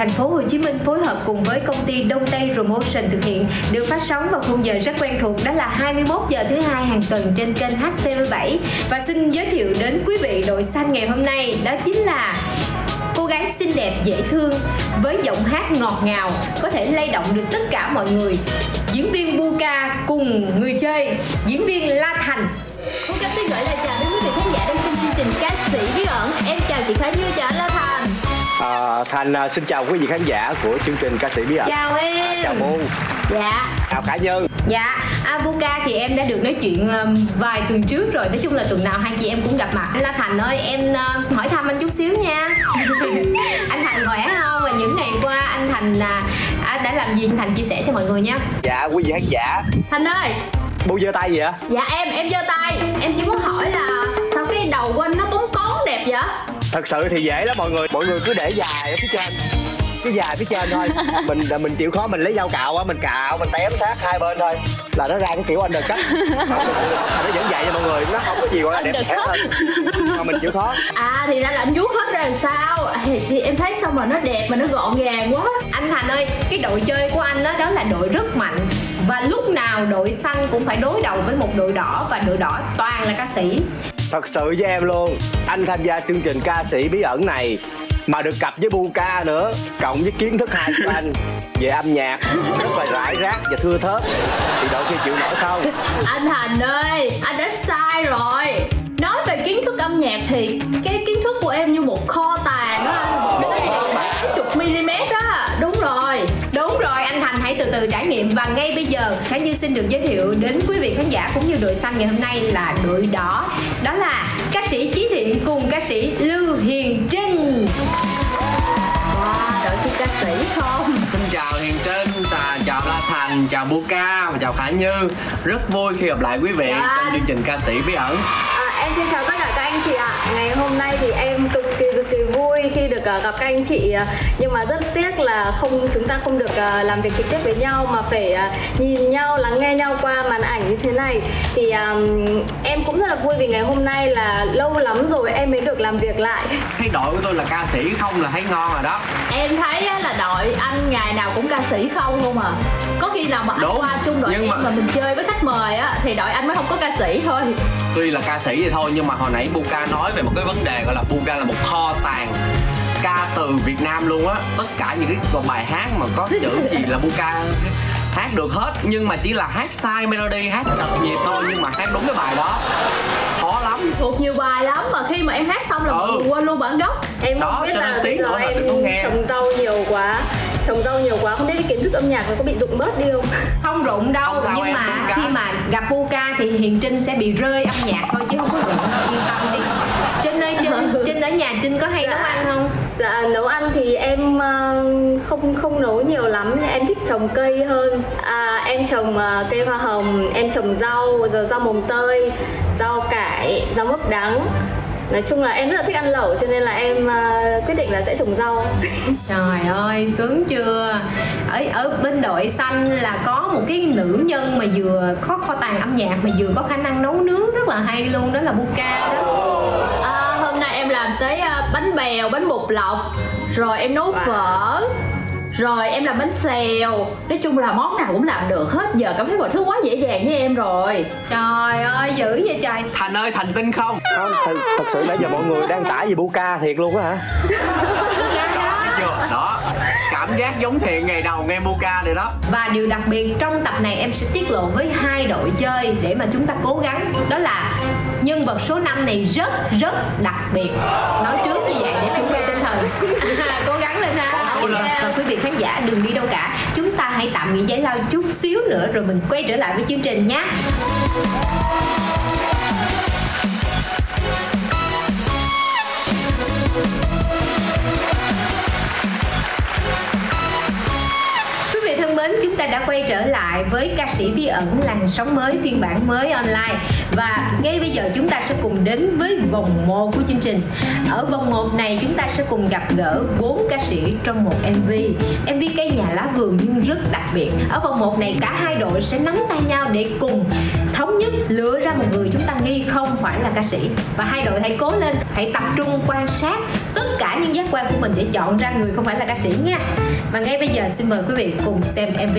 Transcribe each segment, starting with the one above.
Thành phố Hồ Chí Minh phối hợp cùng với công ty Đông Tây Promotion thực hiện. Được phát sóng vào khung giờ rất quen thuộc, đó là 21 giờ thứ hai hàng tuần trên kênh HTV7 và xin giới thiệu đến quý vị đội xanh ngày hôm nay, đó chính là cô gái xinh đẹp, dễ thương, với giọng hát ngọt ngào, có thể lay động được tất cả mọi người. Diễn viên Buka cùng người chơi, diễn viên La Thành. Cô Cát xin gửi lời chào đến quý vị khán giả đang xem chương trình ca sĩ bí ẩn. Em chào chị Khánh Như, chào La Thành. À, Thành à, xin chào quý vị khán giả của chương trình ca sĩ bí ẩn. chào em Chào Bu, dạ chào Khả Nhân. Dạ, Abuka thì em đã được nói chuyện um, vài tuần trước rồi Nói chung là tuần nào hai chị em cũng gặp mặt Anh La Thành ơi, em hỏi thăm anh chút xíu nha Anh Thành khỏe không? Và những ngày qua anh Thành uh, đã làm gì? Anh Thành chia sẻ cho mọi người nha Dạ quý vị khán giả. Thành ơi Bu giơ tay gì ạ? Dạ em, em giơ tay Em chỉ muốn hỏi là Sao cái đầu của anh nó bóng cón đẹp vậy Thật sự thì dễ lắm mọi người. Mọi người cứ để dài ở phía trên. Cái dài phía trên thôi. Mình mình chịu khó mình lấy dao cạo á, mình cạo, mình tém sát hai bên thôi. Là nó ra cái kiểu anh undercut. nó vẫn vậy nha mọi người. Nó không có gì gọi là đẹp đẽ hơn. Mà mình chịu khó. À thì ra là anh vuốt hết ra làm sao thì, thì em thấy xong mà nó đẹp mà nó gọn gàng quá Anh Thành ơi, cái đội chơi của anh đó, đó là đội rất mạnh Và lúc nào đội xanh cũng phải đối đầu với một đội đỏ Và đội đỏ toàn là ca sĩ Thật sự với em luôn. Anh tham gia chương trình ca sĩ bí ẩn này mà được cặp với Buka nữa cộng với kiến thức hai của anh về âm nhạc rất là rải rác và thưa thớt. Thì đội kia chịu nổi không? Anh Thành ơi, anh đã sai rồi. Nói về kiến thức âm nhạc thì cái kiến thức của em như một kho tàng đó anh. Cái chục mm đó Đúng rồi anh Thành hãy từ từ trải nghiệm. Và ngay bây giờ, Khả Như xin được giới thiệu đến quý vị khán giả cũng như đội xanh ngày hôm nay là đội đỏ. Đó là ca sĩ Chí Thiện cùng ca sĩ Lưu Hiền Trinh. Wow, đội thi ca sĩ không? Xin chào Hiền Trinh, chào La Thành, chào Buka và chào Khả Như. Rất vui khi gặp lại quý vị Dạ. trong chương trình ca sĩ bí ẩn. À, em xin chào tất cả các anh chị ạ. Ngày hôm nay thì em cực kỳ cực kỳ vui khi được à, gặp các anh chị à, nhưng mà rất tiếc là không chúng ta không được à, làm việc trực tiếp với nhau mà phải nhìn nhau, lắng nghe nhau qua màn ảnh như thế này. Thì à, em cũng rất là vui vì ngày hôm nay là lâu lắm rồi em mới được làm việc lại. Thấy đội của tôi là ca sĩ không là thấy ngon rồi đó Em thấy á, là đội anh ngày nào cũng ca sĩ không không à Có khi nào mà anh Đúng, qua chung đội nhưng em mà- mà... mình chơi với khách mời á Thì đội anh mới không có ca sĩ thôi Tuy là ca sĩ vậy thôi nhưng mà hồi nãy Buka nói về một cái vấn đề gọi là Buka là một kho tàng ca từ Việt Nam luôn á. Tất cả những cái còn bài hát mà có chữ gì là Buka hát được hết. Nhưng mà chỉ là hát sai melody hát trật nhịp thôi nhưng mà hát đúng cái bài đó. Khó lắm. Thuộc nhiều bài lắm mà khi mà em hát xong là Ừ. mọi người quên luôn bản gốc. Em Đó, không biết là nữa là em đừng có nghe. trồng rau nhiều quá trồng rau nhiều quá. Không biết cái kiến thức âm nhạc nó có bị rụng bớt đi không? Không rụng đâu, Không nhưng mà khi mà gặp Buka thì Hiền Trinh sẽ bị rơi âm nhạc thôi chứ không có rụng. Yên tâm đi Trinh ơi, Trinh, Trinh ở nhà Trinh có hay nấu ăn không? Dạ nấu ăn thì em ờ, không không nấu nhiều lắm em thích trồng cây hơn à, em trồng ờ, cây hoa hồng em trồng rau rồi rau mồng tơi rau cải rau mướp đắng nói chung là em rất là thích ăn lẩu cho nên là em ờ, quyết định là sẽ trồng rau Trời ơi, sướng chưa? Ở ở bên đội xanh là có một cái nữ nhân mà vừa có kho tàng âm nhạc mà vừa có khả năng nấu nướng rất là hay luôn đó là Buka đó. Tới à, bánh bèo, bánh bột lọc Rồi em nấu phở rồi em làm bánh xèo. Nói chung là món nào cũng làm được hết Giờ cảm thấy mọi thứ quá dễ dàng với em rồi. Trời ơi, dữ vậy trời. Thành ơi Thành tin không? Không thật, thật sự nãy giờ mọi người đang tả gì Buka thiệt luôn á hả? Đó cảm giác giống thiện ngày đầu nghe Buka rồi đó. Và điều đặc biệt trong tập này em sẽ tiết lộ với hai đội chơi để mà chúng ta cố gắng. Đó là nhân vật số 5 này rất rất đặc biệt. Nói trước như vậy để chuẩn bị tinh thần. Cố gắng lên ha. Và quý vị khán giả đừng đi đâu cả. Chúng ta hãy tạm nghỉ giải lao chút xíu nữa Rồi mình quay trở lại với chương trình nhé mến, chúng ta đã quay trở lại với ca sĩ bí ẩn làn sóng mới phiên bản mới online và ngay bây giờ chúng ta sẽ cùng đến với vòng 1 của chương trình. Ở vòng 1 này chúng ta sẽ cùng gặp gỡ bốn ca sĩ trong một MV. MV cây nhà lá vườn nhưng rất đặc biệt. Ở vòng 1 này cả hai đội sẽ nắm tay nhau để cùng thống nhất lựa ra một người chúng ta nghi không phải là ca sĩ và hai đội hãy cố lên, hãy tập trung quan sát tất cả những giác quan của mình để chọn ra người không phải là ca sĩ nha. Và ngay bây giờ xin mời quý vị cùng xem mv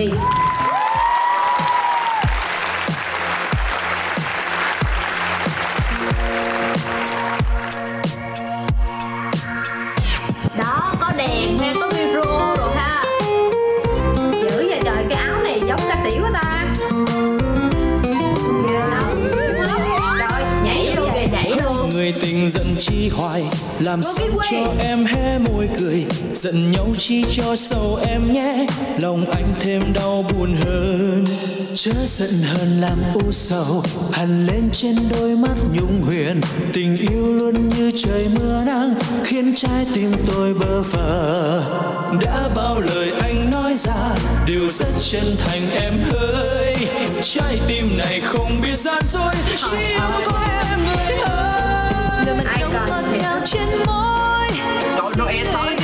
đó có đèn ha có micro rồi ha. Dữ vậy trời cái áo này giống ca sĩ quá ta. Rồi nhảy luôn kìa nhảy luôn. người tình giận chi hoài làm sao. Cho em hé môi cười giận nhau chi cho sâu em nhé. Lòng anh thêm đau buồn hơn chớ giận hơn làm u sầu. Hằn lên trên đôi mắt nhung huyền tình yêu luôn như trời mưa nắng khiến trái tim tôi bơ phờ đã bao lời anh nói ra đều rất chân thành em ơi. Trái tim này không biết gian dối chỉ yêu có em người ơi. Đưa mình ngọt ngào trên môi Trời Noel tới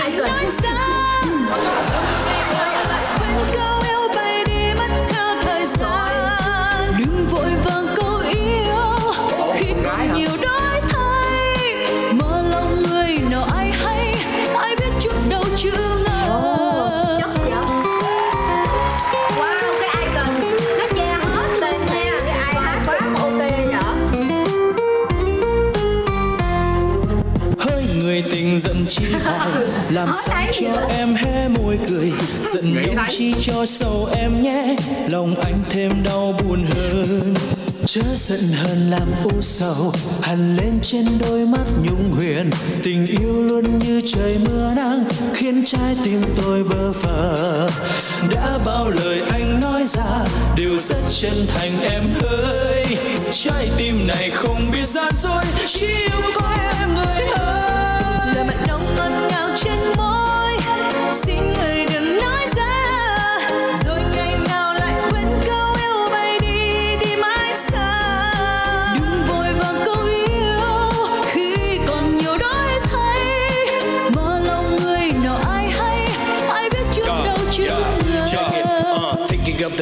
làm Hết sao cho nữa? em hé môi cười giận nhau chi cho sâu em nhé. Lòng anh thêm đau buồn hơn chớ giận hơn làm u sầu. Hằn lên trên đôi mắt nhung huyền tình yêu luôn như trời mưa nắng khiến trái tim tôi bơ phờ đã bao lời anh nói ra đều rất chân thành em ơi. Trái tim này không biết gian dối chỉ yêu có em người ơi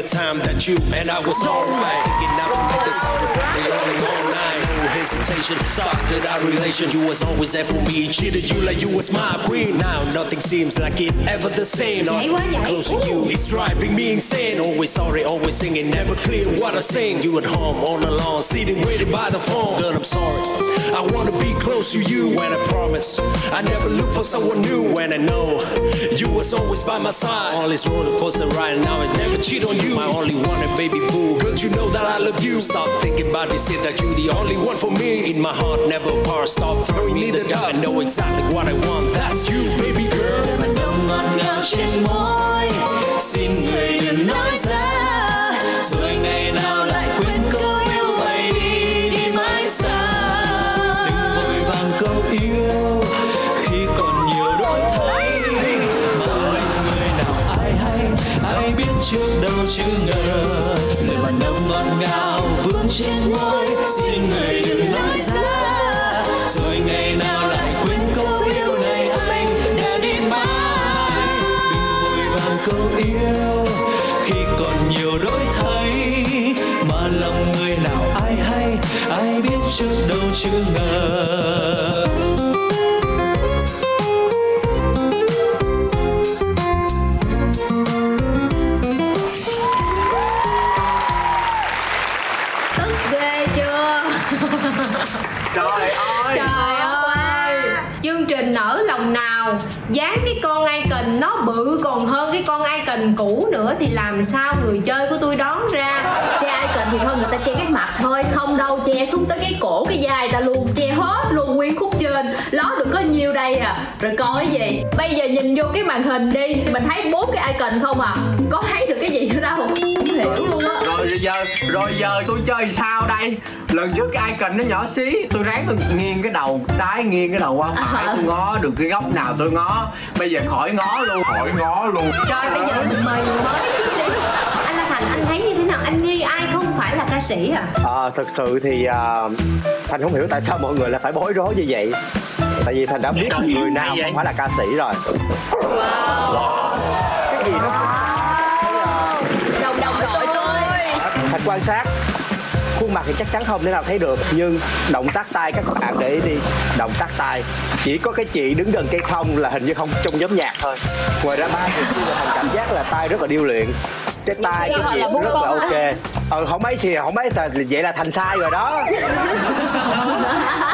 time that you and I was. Thinking No hesitation, started our relation. You was always there for me. Cheated you like you was my queen. Now nothing seems like it ever the same. Not close to you, it's driving me insane. Always sorry, always singing, never clear what I'm saying. You at home, all alone, sitting waiting by the phone. Girl, I'm sorry. I wanna be close to you when I promise. I never look for someone new when I know you was always by my side. All this roller coaster ride now, I never cheat on you. My only one and baby boo. Girl, you know that I love you. Stop thinking about this, say that you the only one for me. In my heart, never apart. Stop throwing me the dart. I know exactly what I want. That's you, baby girl. Để mà nồng ngọt ngào trên môi xin người đừng nói ra rồi ngày nào lại quên câu yêu bay đi đi mãi xa đừng vội vàng câu yêu khi còn nhiều đổi thay mà lạnh người nào ai hay ai biết trước đâu chưa ngờ lời mà nồng ngọt ngào vương trên môi con cũ nữa thì làm sao người chơi của tôi đón ra? Che ai cần thì thôi, người ta che cái mặt thôi. Không đâu, che xuống tới cái cổ, cái dài ta luôn, che hết luôn nguyên khúc trên. Ló được có nhiêu đây à. Rồi coi cái gì? Bây giờ nhìn vô cái màn hình đi mình thấy bốn cái icon không à? Có thấy được cái gì nữa đâu không hiểu luôn á. Rồi giờ rồi giờ tôi chơi sao đây? Lần trước cái icon nó nhỏ xí tôi ráng tôi nghiêng cái đầu trái nghiêng cái đầu qua phải tôi ngó được cái góc nào tôi ngó. Bây giờ khỏi ngó luôn. Khỏi ngó luôn. Rồi bây giờ mình mời người mới đi. Anh La Thành anh thấy như thế nào? Anh nghi ai không phải là ca sĩ à? À, thực sự thì à, thành không hiểu tại sao mọi người lại phải bối rối như vậy tại vì thành đã biết người nào không phải là ca sĩ rồi. Cái gì nó đồng đồng đội tôi. Thành quan sát khuôn mặt thì chắc chắn không thể nào thấy được nhưng động tác tay các bạn để ý đi động tác tay. Chỉ có cái chị đứng gần cây thông là hình như không trong nhóm nhạc thôi. Ngoài ra ba người kia là thành cảm giác là tay rất là điêu luyện. Cái tay cái bút rất là ok. Ừ không mấy thì không mấy thì vậy là thành sai rồi đó.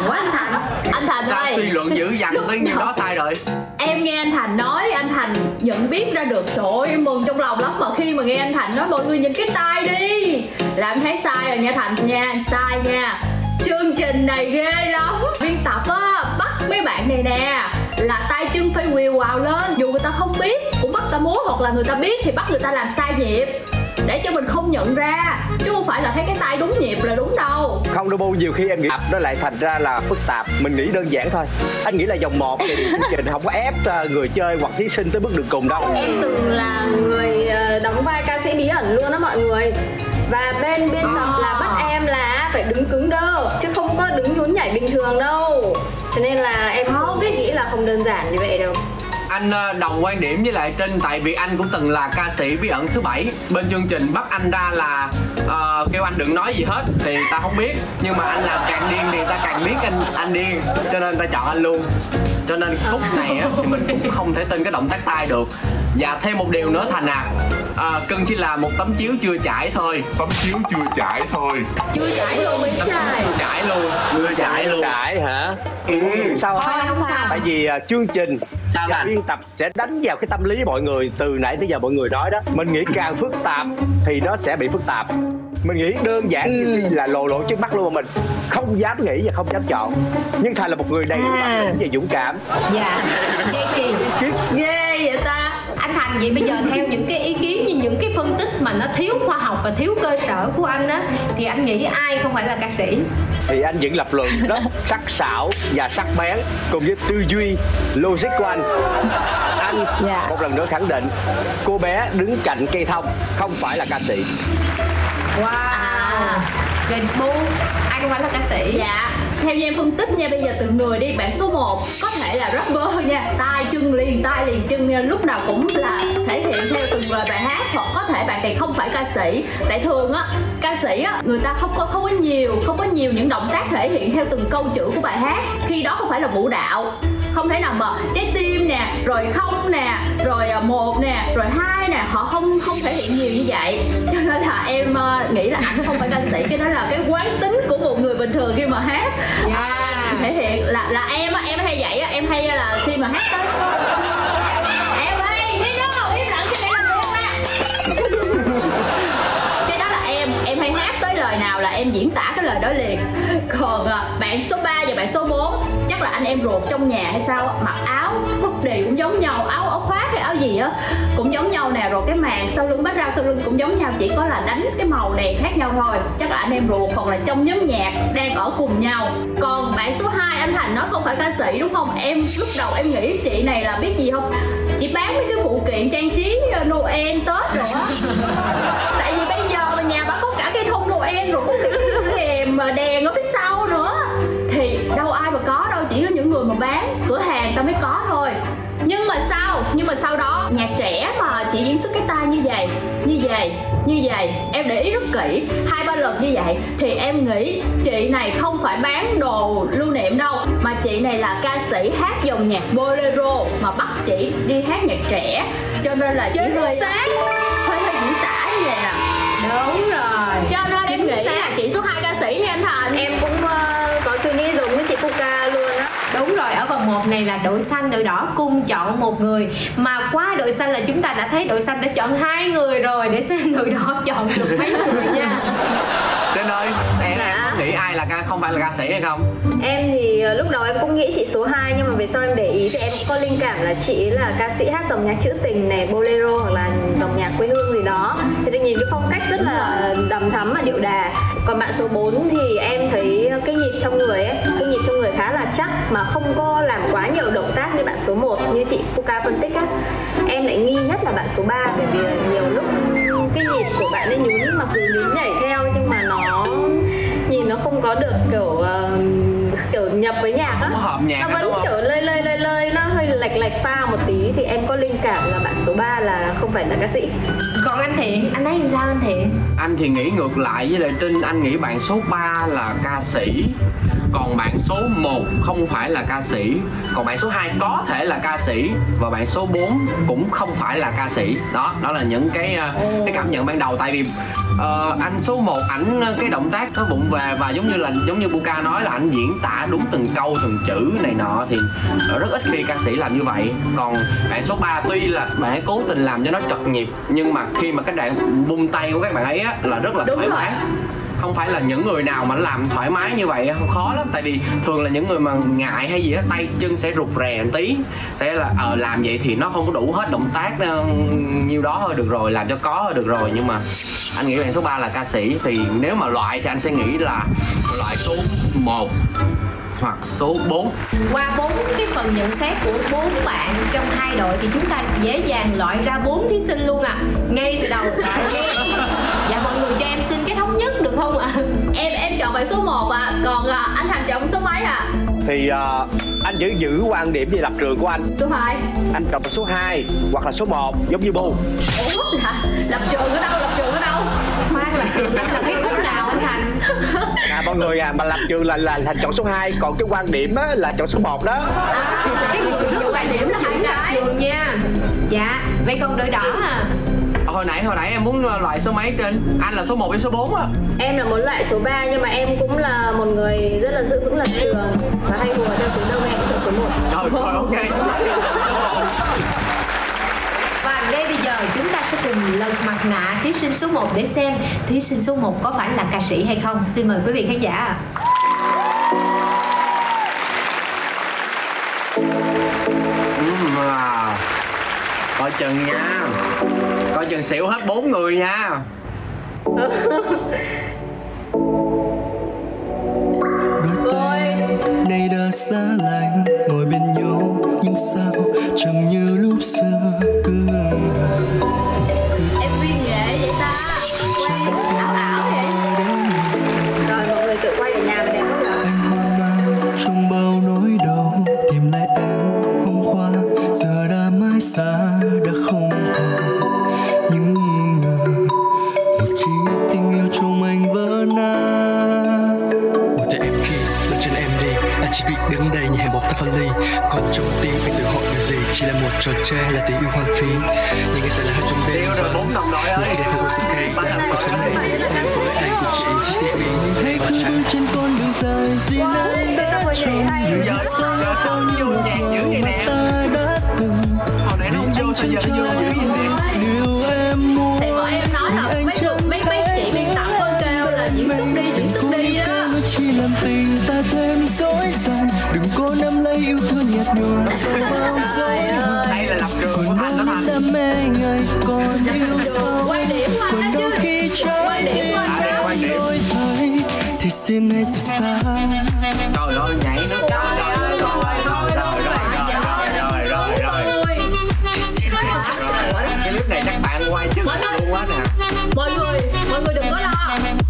Ủa anh Thành Anh Thành sao ơi suy luận dữ dằn tới nhiều đó sai rồi. Em nghe anh Thành nói, Anh Thành nhận biết ra được. Trời ơi, em mừng trong lòng lắm Mà khi mà nghe anh Thành nói, Mọi người nhìn cái tay đi. Là em thấy sai rồi nha Thành nha, Sai nha. Chương trình này ghê lắm. Biên tập á, Bắt mấy bạn này nè, Là tay chân phải quỳ quào lên. Dù người ta không biết, Cũng bắt ta múa Hoặc là người ta biết Thì bắt người ta làm sai nhịp để cho mình không nhận ra chứ không phải là thấy cái tay đúng nhịp là đúng đâu. Không đâu bu nhiều khi em nghĩ nó lại thành ra là phức tạp. Mình nghĩ đơn giản thôi. Anh nghĩ là vòng một thì chương trình không có ép ờ, người chơi hoặc thí sinh tới bước đường cùng đâu. Em từng là người ờ, đóng vai ca sĩ bí ẩn luôn á mọi người. Và bên biên tập À. là bắt em là phải đứng cứng đơ chứ không có đứng nhún nhảy bình thường đâu. Cho nên là em không biết- nghĩ là không đơn giản như vậy đâu anh ờ, đồng quan điểm với lại trinh tại vì anh cũng từng là ca sĩ bí ẩn thứ bảy. Bên chương trình bắt anh ra là ờ, kêu anh đừng nói gì hết thì ta không biết. Nhưng mà anh làm càng điên thì ta càng biết anh anh điên cho nên ta chọn anh luôn. Cho nên khúc này á, thì mình cũng không thể tin cái động tác tay được. Và thêm một điều nữa thành à, à cưng chỉ là một tấm chiếu chưa trải thôi. Tấm chiếu chưa trải thôi. Chưa trải luôn mới tấm chiếu chưa trải luôn. Chưa trải luôn. Trải hả? Ừ. sao thôi không sao. Tại vì chương trình Sao và biên tập sẽ đánh vào cái tâm lý mọi người từ nãy tới giờ mọi người nói đó. Mình nghĩ càng phức tạp thì nó sẽ bị phức tạp. Mình nghĩ đơn giản Ừ. là lộ lộ trước mắt luôn mà mình không dám nghĩ và không dám chọn. Nhưng thành là một người đầy đủ bản À. lĩnh và dũng cảm. Dạ. Vậy thì chứ ghê vậy ta anh thành vậy bây giờ theo những cái ý kiến như những cái phân tích mà nó thiếu khoa học và thiếu cơ sở của anh á thì anh nghĩ ai không phải là ca sĩ? Thì anh vẫn lập luận đó sắc sảo và sắc bén cùng với tư duy logic của anh. Anh Dạ. một lần nữa khẳng định cô bé đứng cạnh cây thông không phải là ca sĩ. Wow. Vậy bu ai không phải là ca sĩ? Dạ theo như em phân tích nha bây giờ từng người đi bạn số 1 có thể là rapper nha tay chân liền tay liền chân nha, lúc nào cũng là thể hiện theo từng lời bài hát hoặc có thể bạn này không phải ca sĩ. Tại thường á ca sĩ á người ta không có không có nhiều không có nhiều những động tác thể hiện theo từng câu chữ của bài hát. Khi đó không phải là vũ đạo không thể nào mà trái tim nè rồi không nè rồi à, một nè rồi hai nè họ không không thể hiện nhiều như vậy. Cho nên là em à, nghĩ là không phải ca sĩ cái đó là cái quán tính của một người bình thường khi mà hát. À, thể hiện là là em á em hay vậy á em hay là khi mà hát tới lời nào là em diễn tả cái lời đó liền. Còn à, bạn số 3 và bạn số 4 chắc là anh em ruột trong nhà hay sao mặc áo hoodie cũng giống nhau, áo áo khoác hay áo gì á, cũng giống nhau nè. Rồi cái màn sau lưng bắt ra sau lưng cũng giống nhau, chỉ có là đánh cái màu đèn khác nhau thôi. Chắc là anh em ruột, hoặc là trong nhóm nhạc đang ở cùng nhau. Còn bạn số 2 anh Thành nói không phải ca sĩ đúng không? Em, lúc đầu em nghĩ chị này là biết gì không? Chị bán mấy cái phụ kiện trang trí ờ, Noel, Tết rồi á. Tại vì Noel rồi có cái rèm mà đèn ở phía sau nữa. Thì đâu ai mà có đâu chỉ có những người mà bán cửa hàng ta mới có thôi. Nhưng mà sao nhưng mà sau đó nhạc trẻ mà chị diễn xuất cái tay như vậy như vậy như vậy em để ý rất kỹ hai ba lần như vậy thì em nghĩ chị này không phải bán đồ lưu niệm đâu mà chị này là ca sĩ hát dòng nhạc bolero mà bắt chị đi hát nhạc trẻ. Cho nên là Chính hơi xác. hơi hơi diễn tả như vậy nè. Đúng rồi. Cho em nghĩ là chị số 2 ca sĩ nha anh Thành. Em cũng ờ, có suy nghĩ giống Puka luôn á. Đúng rồi, ở vòng 1 này là đội xanh, đội đỏ cùng chọn một người. Mà qua đội xanh là chúng ta đã thấy đội xanh đã chọn hai người rồi Để xem đội đỏ chọn được mấy người nha. Trinh ơi em em có nghĩ ai là ca không phải là ca sĩ hay không? Em thì ờ, lúc đầu em cũng nghĩ chị số 2 nhưng mà về sau em để ý thì em cũng có linh cảm là chị ấy là ca sĩ hát dòng nhạc trữ tình này, bolero hoặc là dòng nhạc quê hương gì đó. Thì tôi nhìn cái phong cách rất là đầm thắm và điệu đà. Còn bạn số 4 thì em thấy cái nhịp trong người ấy, cái nhịp trong người khá là chắc mà không có làm quá nhiều động tác như bạn số 1 như chị Puka phân tích á. Em lại nghi nhất là bạn số 3 bởi vì nhiều lúc cái nhịp của bạn ấy nhún mặc dù nhún nhảy theo nhưng mà nó nhìn nó không có được kiểu ờ, kiểu nhập với nhạc á. Nó vẫn kiểu lơi lơi lơi lơi nó hơi lệch lệch pha một tí thì em có linh cảm là bạn số 3 là không phải là ca sĩ. Còn anh Thiện, anh thấy sao anh Thiện? anh thì nghĩ ngược lại với lại trinh anh nghĩ bạn số 3 là ca sĩ còn bạn số 1 không phải là ca sĩ. Còn bạn số 2 có thể là ca sĩ. Và bạn số 4 cũng không phải là ca sĩ. Đó đó là những cái ờ, cái cảm nhận ban đầu. Tại vì ờ, anh số 1 ảnh ờ, cái động tác nó vụng về và giống như là giống như Buka nói là anh diễn tả đúng từng câu từng chữ này nọ thì rất ít khi ca sĩ làm như vậy. Còn bạn số 3 tuy là bạn ấy cố tình làm cho nó trật nhịp nhưng mà khi mà cái đoạn vung tay của các bạn ấy á, là rất là thoải mái không phải là những người nào mà làm thoải mái như vậy, không khó lắm. Tại vì thường là những người mà ngại hay gì á, tay chân sẽ rụt rè một tí. Sẽ là ờ làm vậy thì nó không có đủ hết động tác ờ, nhiêu đó thôi được rồi, làm cho có thôi được rồi. Nhưng mà anh nghĩ bạn số 3 là ca sĩ, thì nếu mà loại thì anh sẽ nghĩ là loại số 1 hoặc số 4 Qua bốn cái phần nhận xét của bốn bạn trong hai đội thì chúng ta dễ dàng loại ra bốn thí sinh luôn à. Ngay từ đầu loại. Dạ vâng nhất được không ạ? em em chọn bạn số 1 à còn à, anh thành chọn số mấy à thì ờ, anh giữ giữ quan điểm về lập trường của anh. Số 2 anh chọn số 2 hoặc là số 1 giống như bu ủa là lập trường ở đâu lập trường ở đâu? Khoan là trường anh là cái lúc nào anh Thành? à mọi người à mà lập trường là là thành chọn số 2 còn cái quan điểm á là chọn số 1 đó. À, cái người rất quan điểm là hãy lập trường nha. Dạ, vậy còn đội đỏ à? Hồi nãy hồi nãy em muốn loại số mấy trên? Anh là số 1 với số 4 á? Em là muốn loại số 3 nhưng mà em cũng là một người rất là giữ vững lập trường và hay hùa theo số đông em chọn số 1 rồi rồi ok. Và ngay bây giờ chúng ta sẽ cùng lật mặt nạ thí sinh số 1 để xem thí sinh số 1 có phải là ca sĩ hay không. Xin mời quý vị khán giả. À. coi chừng nha coi chừng xỉu hết bốn người nha. Đôi tay nay đã xa lạnh ngồi bên nhau nhưng sao chẳng như lúc xưa trong tim anh tự hỏi điều gì chỉ là một trò chơi là tình yêu hoang phí. Nhưng ngày sẽ là hai trong đêm và những ngày đẹp không còn sự thay ra cuộc sống này em với anh của chị chỉ để mình thấy cũng trên con đường dài gì nắng đã trông như xa không như một người mà ta đã từng. Vì anh chẳng trái điều em muốn thì vợ em nói là mấy mấy mấy chị biên tập con kêu là diễn xuất diễn xuất đi á. chỉ làm tình ta thêm dối dàng đừng có nắm lấy yêu thương đường nhòa bao dối đây là lập trường của Còn thành đó đâu thành đam mê người còn yêu sâu quay điểm Còn đôi khi trái Quay điểm anh À, đây quan điểm thấy Thì xin hãy xa xa trời ơi nhảy nó trời ơi rồi rồi rồi rồi rồi rồi rồi rồi cái clip này chắc bạn quay chất luôn quá nè mọi người mọi người đừng có lo.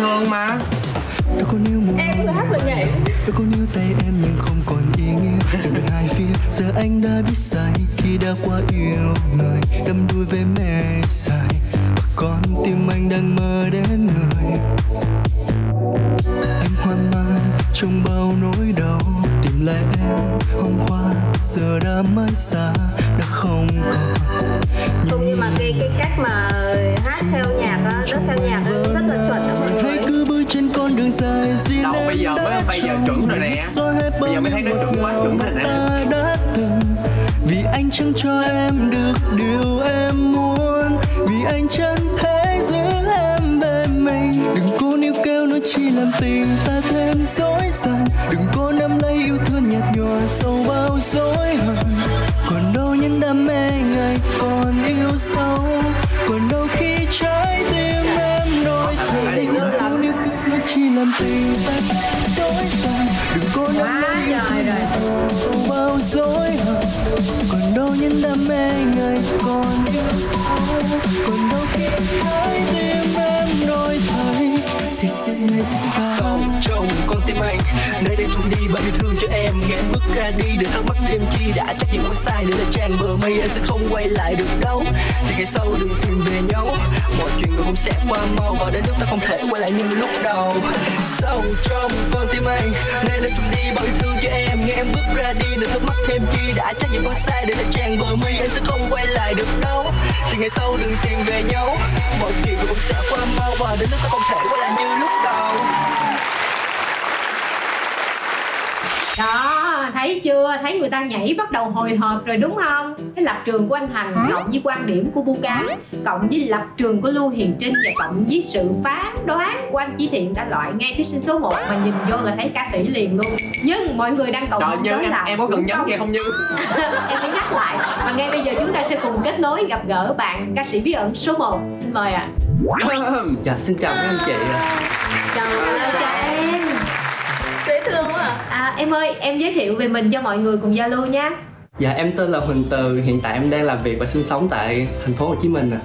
Thường mà. Tôi có níu mùa Em vừa hát vừa nhảy. Tôi có níu tay em nhưng không còn ý nghĩa. Đường hai phía Giờ anh đã biết sai Khi đã qua yêu người. Đâm đuôi với mê đây yêu thương cho em. Nghe bước ra đi đừng thắc mắc thêm chi. Đã chắc gì có sai, để là trang bờ mây anh sẽ không quay lại được đâu. Thì ngày sau đừng tìm về nhau. Mọi chuyện rồi cũng sẽ qua mau. Và đến lúc ta không thể quay lại như lúc đầu. Sâu trong con tim anh nên đây trốn đi bao yêu thương cho em. Nghe em bước ra đi đừng thắc mắc thêm chi. Đã chắc gì có sai, để là trang bờ mây anh sẽ không quay lại được đâu. Thì ngày sau đừng tìm về nhau. Mọi chuyện rồi cũng sẽ qua mau. Và đến lúc ta không thể đó thấy chưa? Thấy người ta nhảy bắt đầu hồi hộp rồi đúng không? Cái lập trường của anh thành cộng với quan điểm của buka cộng với lập trường của lưu hiền trinh và cộng với sự phán đoán của anh chí thiện đã loại ngay thí sinh số 1 mà nhìn vô là thấy ca sĩ liền luôn. Nhưng mọi người đang cầu Trời như em, là em có cần không? nghe không Như em phải nhắc lại. Và ngay bây giờ chúng ta sẽ cùng kết nối gặp gỡ bạn ca sĩ bí ẩn số 1 xin mời ạ. Dạ xin chào các anh chị ạ. Chào chào em dễ thương à, em ơi em giới thiệu về mình cho mọi người cùng giao lưu nha. Dạ em tên là Huỳnh Từ hiện tại em đang làm việc và sinh sống tại thành phố Hồ Chí Minh ạ.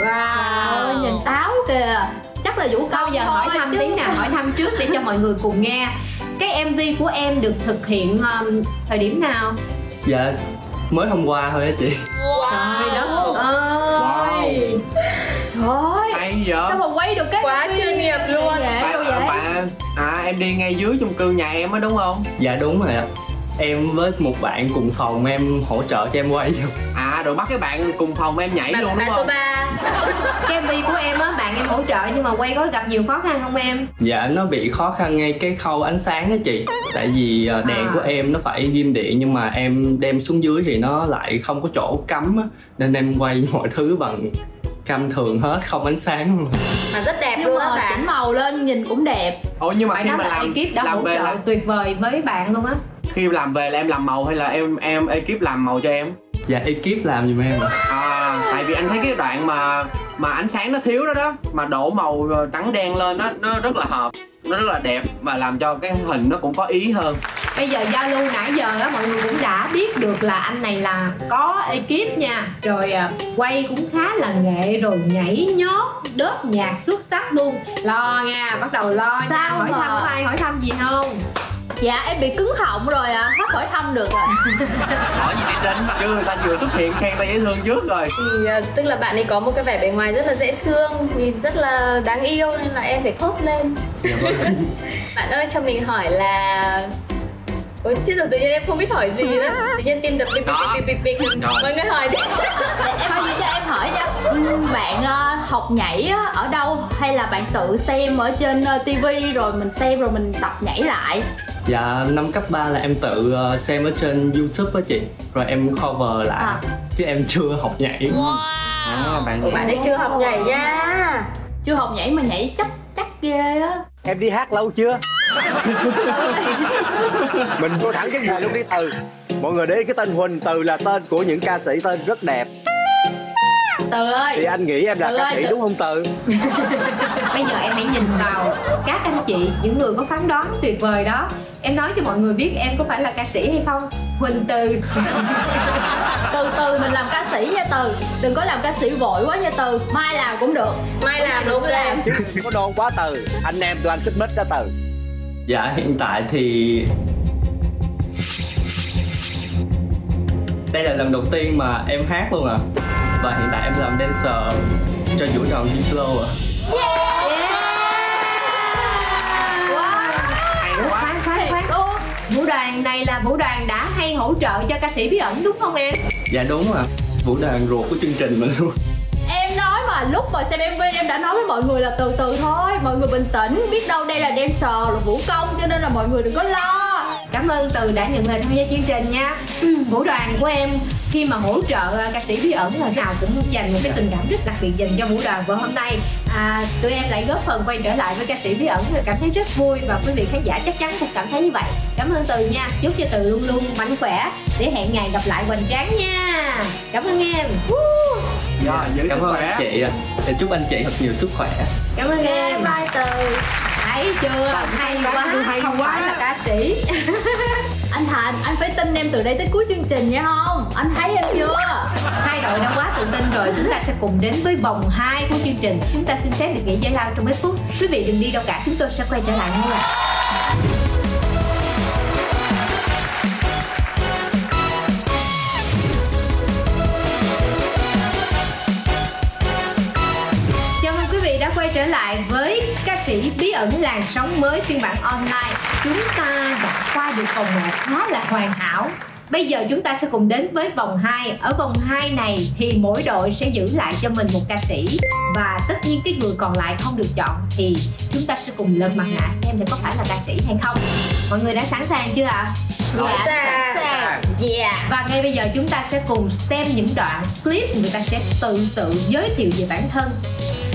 Wow. Nhìn táo kìa. Chắc là vũ Câu công giờ hỏi thăm chứ. tí nào hỏi thăm trước để cho mọi người cùng nghe. Cái MV của em được thực hiện um, thời điểm nào? Dạ mới hôm qua thôi á chị. Trời đất ơi. Trời ơi. Hay vậy. Sao mà quay được cái Quá chuyên nghiệp luôn. vậy? Bạn à em đi ngay dưới chung cư nhà em á đúng không? Dạ đúng rồi ạ. Em với một bạn cùng phòng em hỗ trợ cho em quay à rồi bắt cái bạn cùng phòng em nhảy bạn luôn đúng bạn số không 3 cái MV của em á bạn em hỗ trợ nhưng mà quay có gặp nhiều khó khăn không em? Dạ nó bị khó khăn ngay cái khâu ánh sáng á chị. Tại vì ờ, đèn À. của em nó phải ghim điện nhưng mà em đem xuống dưới thì nó lại không có chỗ cắm á. Nên em quay mọi thứ bằng cam thường hết không ánh sáng luôn. Mà rất đẹp nhưng luôn á mà chỉnh màu lên nhìn cũng đẹp. Ồ nhưng mà phải khi mà là làm ekip đã làm hỗ về trợ là tuyệt vời với bạn luôn á. Khi làm về là em làm màu hay là em em ekip làm màu cho em? Dạ ekip làm giùm em ạ. À tại vì anh thấy cái đoạn mà mà ánh sáng nó thiếu đó đó mà đổ màu trắng đen lên đó nó rất là hợp nó rất là đẹp và làm cho cái hình nó cũng có ý hơn. Bây giờ giao lưu nãy giờ á mọi người cũng đã biết được là anh này là có ekip nha. Rồi à, quay cũng khá là nghệ rồi nhảy nhót đớp nhạc xuất sắc luôn. Lo nha bắt đầu lo nha. Sao hỏi mà? thăm có ai hỏi thăm gì không dạ em bị cứng họng rồi à hết hỏi thăm được rồi hỏi gì đi trinh chứ người ta vừa xuất hiện khen ta dễ thương trước rồi. Thì ờ, tức là bạn ấy có một cái vẻ bề ngoài rất là dễ thương nhìn rất là đáng yêu nên là em phải thốt lên. Dạ vâng. Bạn ơi cho mình hỏi là Ôi chết rồi tự nhiên em không biết hỏi gì nữa. Tự nhiên tim đập bịch Đó. bịch bịch bịch bịch. Mọi người hỏi đi. Để em hỏi cho em hỏi nha Ừm, bạn ờ, học nhảy á, ở đâu? Hay là bạn tự xem ở trên uh, tivi rồi mình xem rồi mình tập nhảy lại? Dạ năm cấp 3 là em tự ờ, xem ở trên YouTube á chị. Rồi em cover lại. À. Chứ em chưa học nhảy. À, bạn Ủa, Bạn ấy chưa học nhảy nha. Chưa học nhảy mà nhảy chắc chắc ghê á. Em đi hát lâu chưa mình vô thẳng cái gì luôn đi từ. Mọi người để ý cái tên huỳnh từ là tên của những ca sĩ tên rất đẹp. Từ ơi. Thì anh nghĩ em là Từ ca ơi, sĩ từ- đúng không từ? Bây giờ em hãy nhìn vào các anh chị những người có phán đoán tuyệt vời đó. Em nói cho mọi người biết em có phải là ca sĩ hay không. Huỳnh từ. Từ từ mình làm ca sĩ nha từ. Đừng có làm ca sĩ vội quá nha từ. Mai làm cũng được. Mai làm đúng làm. Chứ có đôn quá từ. Anh em tụi anh xích mích đó từ Dạ hiện tại thì Đây là lần đầu tiên mà em hát luôn à Và hiện tại em làm dancer cho vũ đoàn à hay quá khoan khoan thiệt khoan luôn. Vũ đoàn này là vũ đoàn đã hay hỗ trợ cho ca sĩ bí ẩn đúng không em? Dạ đúng à Vũ đoàn ruột của chương trình mình luôn em nói mà, lúc mà xem mv em đã nói với mọi người là từ từ thôi. Mọi người bình tĩnh, biết đâu đây là dancer, là vũ công, cho nên là mọi người đừng có lo. Cảm ơn từ đã nhận lời tham gia chương trình nha. Ừ, vũ đoàn của em khi mà hỗ trợ ca sĩ bí ẩn là nào cũng dành một cái tình cảm rất đặc biệt dành cho vũ đoàn và hôm nay à, tụi em lại góp phần quay trở lại với ca sĩ bí ẩn và cảm thấy rất vui và quý vị khán giả chắc chắn cũng cảm thấy như vậy. Cảm ơn từ nha chúc cho từ luôn luôn mạnh khỏe để hẹn ngày gặp lại hoành tráng nha. Cảm ơn em. Woo! rồi giữ Cảm ơn khỏe. anh chị à chúc anh chị thật nhiều sức khỏe. Cảm ơn em. bye từ thấy chưa? Hay quá hay không quá. phải là ca sĩ anh thành anh phải tin em từ đây tới cuối chương trình nha không anh thấy em chưa Hai đội đã quá tự tin rồi, chúng ta sẽ cùng đến với vòng 2 của chương trình. Chúng ta xin phép được nghỉ giải lao trong ít phút. Quý vị đừng đi đâu cả, chúng tôi sẽ quay trở lại ngay ạ. Quay trở lại với ca sĩ bí ẩn làn sóng mới phiên bản online. Chúng ta đã qua được vòng một khá là hoàn hảo. Bây giờ chúng ta sẽ cùng đến với vòng 2. Ở vòng 2 này thì mỗi đội sẽ giữ lại cho mình một ca sĩ và tất nhiên cái người còn lại không được chọn thì chúng ta sẽ cùng lật mặt nạ xem để có phải là ca sĩ hay không. Mọi người đã sẵn sàng chưa ạ? dạ sẵn sàng Yeah. Và ngay bây giờ chúng ta sẽ cùng xem những đoạn clip người ta sẽ tự sự giới thiệu về bản thân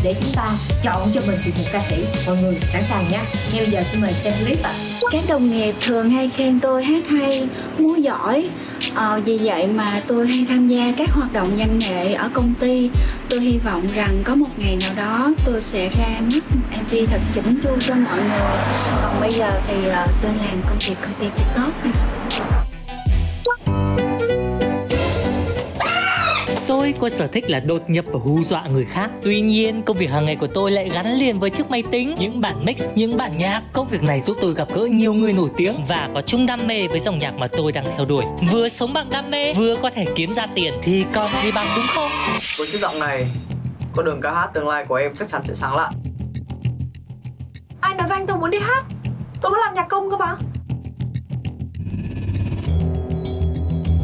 để chúng ta chọn cho mình được một ca sĩ. Mọi người sẵn sàng nhé. Ngay bây giờ xin mời xem clip ạ các đồng nghiệp thường hay khen tôi hát hay múa giỏi. À, vì vậy mà tôi hay tham gia các hoạt động văn nghệ ở công ty. Tôi hy vọng rằng có một ngày nào đó tôi sẽ ra mắt mv thật chỉnh chu cho mọi người. Còn bây giờ thì uh, tôi làm công việc công ty tiktok này. Tôi có sở thích là đột nhập và hù dọa người khác. Tuy nhiên, công việc hàng ngày của tôi lại gắn liền với chiếc máy tính, những bản mix, những bản nhạc. Công việc này giúp tôi gặp gỡ nhiều người nổi tiếng và có chung đam mê với dòng nhạc mà tôi đang theo đuổi. Vừa sống bằng đam mê, vừa có thể kiếm ra tiền thì còn gì bằng đúng không? Với chiếc giọng này, con đường ca hát tương lai của em chắc chắn sẽ sáng lạ. Ai nói với anh tôi muốn đi hát Tôi muốn làm nhạc công cơ mà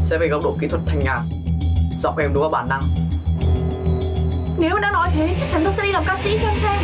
Sẽ về góc độ kỹ thuật thanh nhạc, giọng em đúng vào bản năng. Nếu đã nói thế chắc chắn tôi sẽ đi làm ca sĩ cho anh xem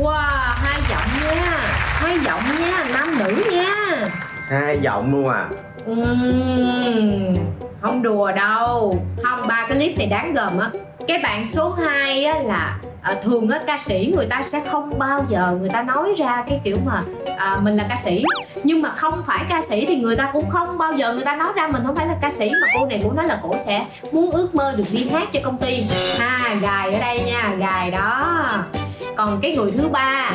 Wow, hai giọng nha. Hai giọng nha, nam nữ nha. hai giọng luôn à Ừm, không đùa đâu. Không, ba cái clip này đáng gờm á. Cái bạn số 2 á là à, thường á ca sĩ người ta sẽ không bao giờ người ta nói ra cái kiểu mà à, mình là ca sĩ. Nhưng mà không phải ca sĩ thì người ta cũng không bao giờ người ta nói ra mình không phải là ca sĩ. Mà cô này cũng nói là cổ sẽ muốn ước mơ được đi hát cho công ty. Ha gài ở đây nha gài đó. Còn cái người thứ ba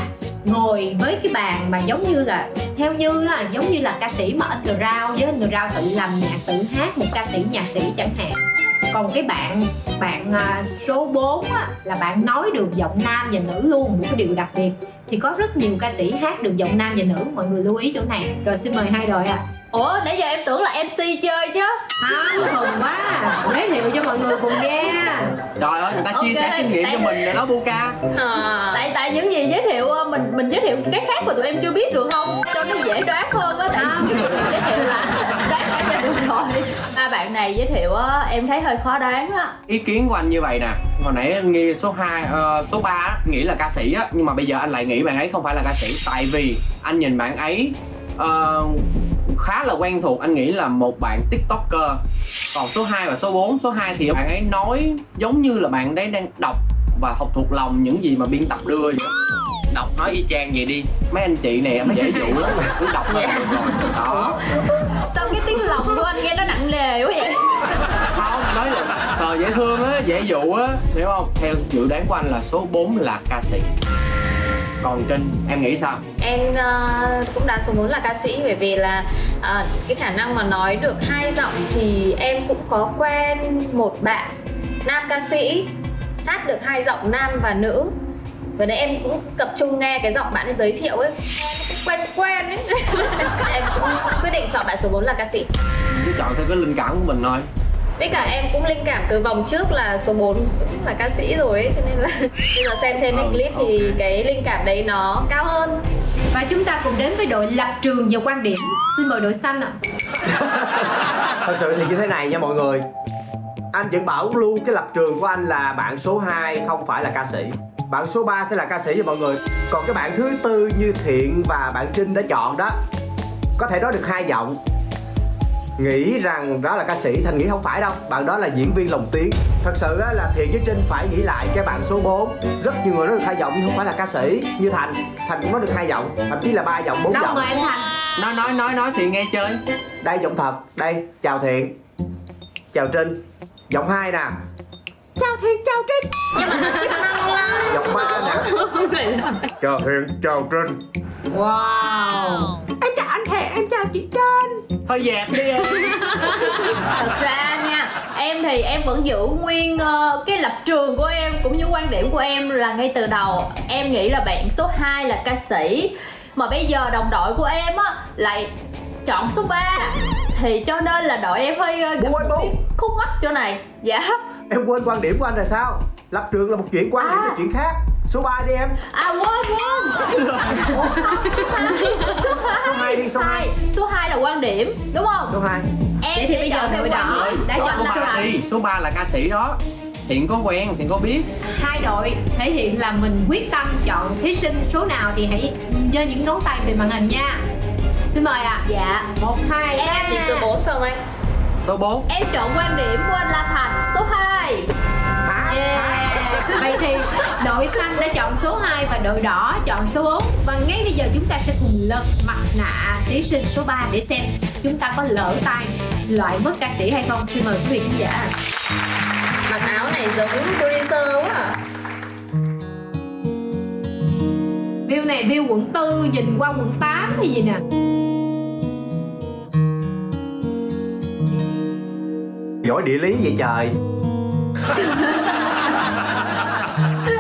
ngồi với cái bàn mà giống như là theo như là giống như là ca sĩ mà underground với underground tự làm nhạc tự hát một ca sĩ nhạc sĩ chẳng hạn còn cái bạn bạn à, số 4 á, là bạn nói được giọng nam và nữ luôn một cái điều đặc biệt thì có rất nhiều ca sĩ hát được giọng nam và nữ mọi người lưu ý chỗ này rồi xin mời hai đội ạ à ủa nãy giờ em tưởng là mc chơi chứ. Không hùng quá. Giới thiệu cho mọi người cùng nghe. Trời ơi, người ta chia Ok, sẻ kinh nghiệm tại- cho mình rồi đó Buka. À. tại tại những gì giới thiệu ờ, mình mình giới thiệu cái khác mà tụi em chưa biết được không? Cho nó dễ đoán hơn á tại Không. giới thiệu là đoán cả cho được rồi. Ba bạn này giới thiệu á em thấy hơi khó đoán á. Ý kiến của anh như vậy nè. Hồi nãy anh nghi số 2, số 3 nghĩ là ca sĩ á. Nhưng mà bây giờ anh lại nghĩ bạn ấy không phải là ca sĩ. Tại vì anh nhìn bạn ấy ờ, khá là quen thuộc. Anh nghĩ là một bạn tiktoker. Còn số 2 và số 4 Số 2 thì bạn ấy nói giống như là bạn ấy đang đọc Và học thuộc lòng những gì mà biên tập đưa vậy. Đọc nói y chang vậy đi. Mấy anh chị này em dễ dụ lắm. Cứ đọc được rồi Đó. Sao cái tiếng lòng của anh nghe nó nặng nề quá vậy? Không nói là ờ dễ thương á dễ dụ á hiểu không? Theo dự đoán của anh là số 4 là ca sĩ còn trinh em nghĩ sao? Em ờ, cũng đoán số 4 là ca sĩ bởi vì là ờ, cái khả năng mà nói được hai giọng thì em cũng có quen một bạn nam ca sĩ hát được hai giọng nam và nữ. Và đấy em cũng tập trung nghe cái giọng bạn ấy giới thiệu ấy. Cũng quen quen ấy. Em cũng quyết định chọn bạn số 4 là ca sĩ. Cứ chọn theo cái linh cảm của mình thôi với cả em cũng linh cảm từ vòng trước là số 4 cũng là ca sĩ rồi ấy cho nên là bây giờ xem thêm cái Ừ, clip thì cái linh cảm đấy nó cao hơn. Và chúng ta cùng đến với đội lập trường và quan điểm. Xin mời đội xanh ạ. Thật sự thì như thế này nha mọi người. Anh vẫn bảo lưu cái lập trường của anh là bạn số 2 không phải là ca sĩ. Bạn số 3 sẽ là ca sĩ cho mọi người. Còn cái bạn thứ tư như thiện và bạn trinh đã chọn đó có thể nói được hai giọng nghĩ rằng đó là ca sĩ thành nghĩ không phải đâu. Bạn đó là diễn viên lồng tiếng. Thật sự á, là thiện với trinh phải nghĩ lại cái bạn số 4 rất nhiều người nói được hai giọng nhưng không phải là ca sĩ như thành. Thành cũng nói được hai giọng thậm chí là ba giọng bốn đâu giọng. mời anh thành? Nói nói nói nói thì nghe chơi. Đây giọng thật. Đây chào thiện. Chào trinh. Giọng hai nè. Chào Thiện, chào Trinh. Nhưng mà nó chức năng lắm giọng ba nè. Không phải là chào thiện chào trinh. Wow. Em chào chào chị Trinh thôi dẹp đi em. Thật ra nha em thì em vẫn giữ nguyên ờ, cái lập trường của em cũng như quan điểm của em là ngay từ đầu. Em nghĩ là bạn số 2 là ca sĩ. Mà bây giờ đồng đội của em á lại chọn số 3 thì cho nên là đội em hơi ờ, gặp một cái khúc mắc chỗ này. Dạ. Em quên quan điểm của anh rồi sao? Lập trường là một chuyện, quan điểm là chuyện khác Số 3 đi em. À quên quên. Số 2 số 2 Số hai đi, số hai. số 2 là quan điểm đúng không? Số 2 em Vậy thì bây giờ theo đội quan điểm đã chọn số số ba hai. đi số 3 là ca sĩ đó. Thiện có quen thiện có biết. Hai đội thể hiện là mình quyết tâm chọn thí sinh số nào thì hãy giơ những ngón tay về màn hình nha. Xin mời ạ. Dạ. Một hai em thì số 4 không anh số 4 em chọn quan điểm của anh La Thành. Số 2 Yeah. Vậy thì đội xanh đã chọn số 2 và đội đỏ chọn số 4 Và ngay bây giờ chúng ta sẽ cùng lật mặt nạ thí sinh số 3 để xem chúng ta có lỡ tay loại mất ca sĩ hay không. Xin mời quý vị khán giả. Mặc áo này giống producer quá à. View này view quận 4 nhìn qua quận 8 hay gì nè? Giỏi địa lý vậy trời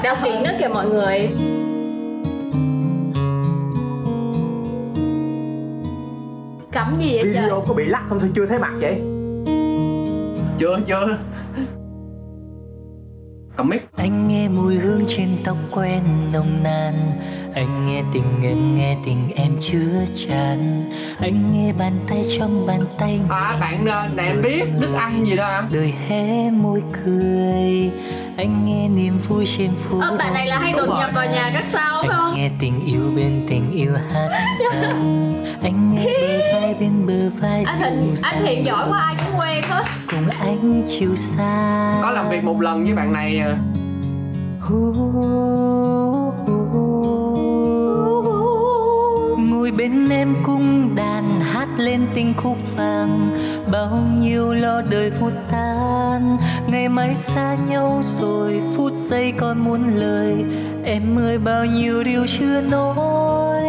đeo kính nữa kìa mọi người. Cấm gì vậy trời? Video có bị lắc không sao chưa thấy mặt vậy? Chưa chưa. Cầm mic. Anh nghe mùi hương trên tóc quen nồng nàn. Anh nghe tình em nghe tình em chứa chan Anh nghe bàn tay trong bàn tay à bạn này em biết đức anh gì đó em Đời hé môi cười Anh nghe niềm vui trên phố Ơ bạn này là hay đột nhập vào nhà các sao phải Anh không? nghe tình yêu bên tình yêu hát. Anh nghe bờ vai bên bờ vai Anh dịu anh. Thiện giỏi quá ai cũng quen hết Cùng anh chiều xa có làm việc một lần với bạn này ờ, Ngồi bên em cung đàn hát lên tình khúc vàng Bao nhiêu lo đời phút tan Ngày mai xa nhau rồi, phút giây còn muốn lời. Em ơi, bao nhiêu điều chưa nói.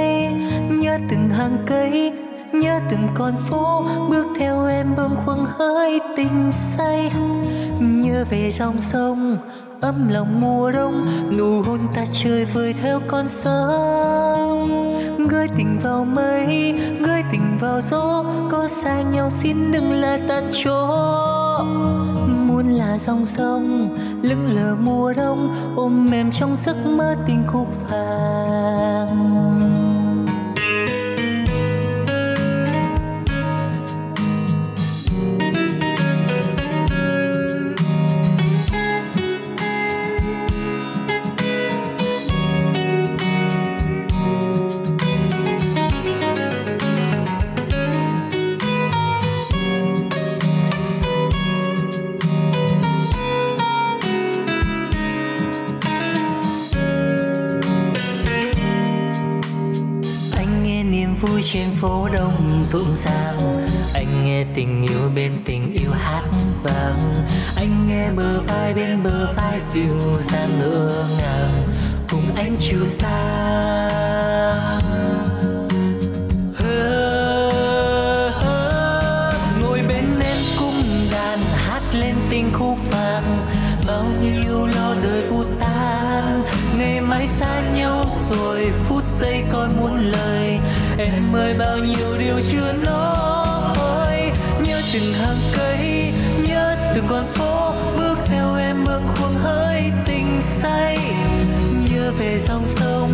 Nhớ từng hàng cây, Nhớ từng con phố. Bước theo em bơm khuâng hơi tình say. Nhớ về dòng sông, ấm lòng mùa đông. Nụ hôn ta chơi vơi theo con sông. Gửi tình vào mây, gửi vào gió, có xa nhau xin đừng là tàn chỗ. Muốn là dòng sông, lững lờ mùa đông, ôm em trong giấc mơ tình khúc vàng. Trên phố đông rộn ràng. Anh nghe tình yêu bên tình yêu hát vang. Anh nghe bờ vai bên bờ vai dịu dàng ngỡ ngàng. Cùng anh chiều xa ngồi bên em cung đàn hát lên tình khúc vàng. Bao nhiêu lo đời vụt tan, ngày mai xa nhau rồi phút giây còn em ơi bao nhiêu điều chưa nói, nhớ từng hàng cây, nhớ từng con phố. Bước theo em bước khuôn hơi tình say. Nhớ về dòng sông,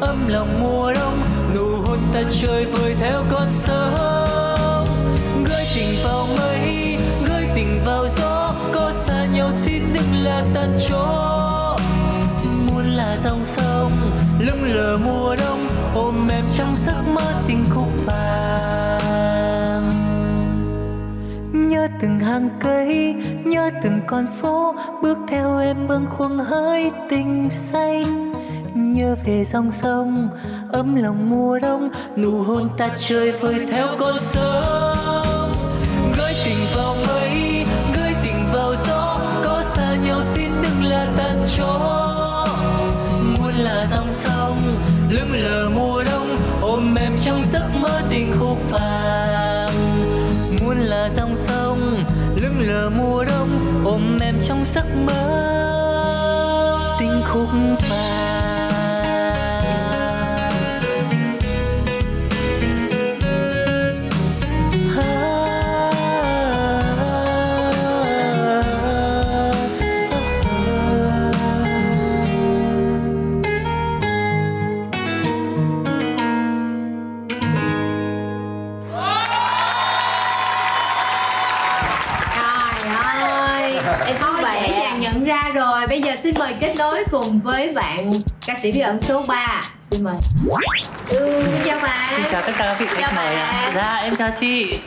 ấm lòng mùa đông. Nụ hôn ta chơi vơi theo con sông. Gửi tình vào mây, gửi tình vào gió. Có xa nhau xin đừng là tan chỗ. Muốn là dòng sông, lững lờ mùa đông. Ôm em trong giấc mơ tình khúc vàng. Nhớ từng hàng cây, nhớ từng con phố, bước theo em bâng khuâng hơi tình say nhớ về dòng sông, ấm lòng mùa đông, nụ hôn ta chơi vơi theo con sông. Gửi tình vào mây gửi tình vào gió, có xa nhau xin đừng là tan chỗ muốn là dòng sông, lững lờ mùa đông ôm em trong giấc mơ tình khúc vàng muốn là dòng sông lững lờ mùa đông, ôm em trong giấc mơ tình khúc vàng xin mời kết nối cùng với bạn ca sĩ bí ẩn số 3 Xin mời Ừ, xin chào bạn Xin chào tất cả các vị khách mời ạ. Dạ em chào chị.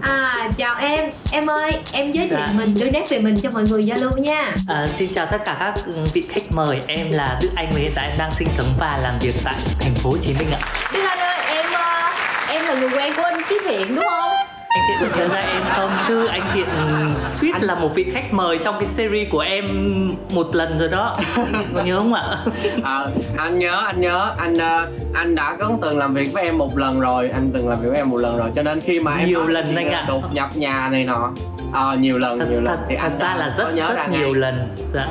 À, chào em Em ơi, em giới thiệu Dạ. mình, đôi nét về mình cho mọi người giao lưu nha À, xin chào tất cả các vị khách mời. Em là Đức Anh và hiện tại em đang sinh sống và làm việc tại thành phố Hồ Chí Minh ạ. Đức Anh ơi em ờ, em là người quen của anh Chí Thiện đúng không Anh Thiện có nhớ ra em không? Chứ anh Thiện suýt là một vị khách mời trong cái series của em một lần rồi đó. Anh Thiện có nhớ không ạ? Ờ, anh nhớ anh nhớ anh ờ, anh đã có từng làm việc với em một lần rồi anh từng làm việc với em một lần rồi cho nên khi mà em Nhiều lần anh ạ. đột nhập nhà này nọ Ờ, nhiều lần Thật, nhiều lần thật, thì anh thật ra là có rất nhớ rất nhiều ngay. lần. Dạ.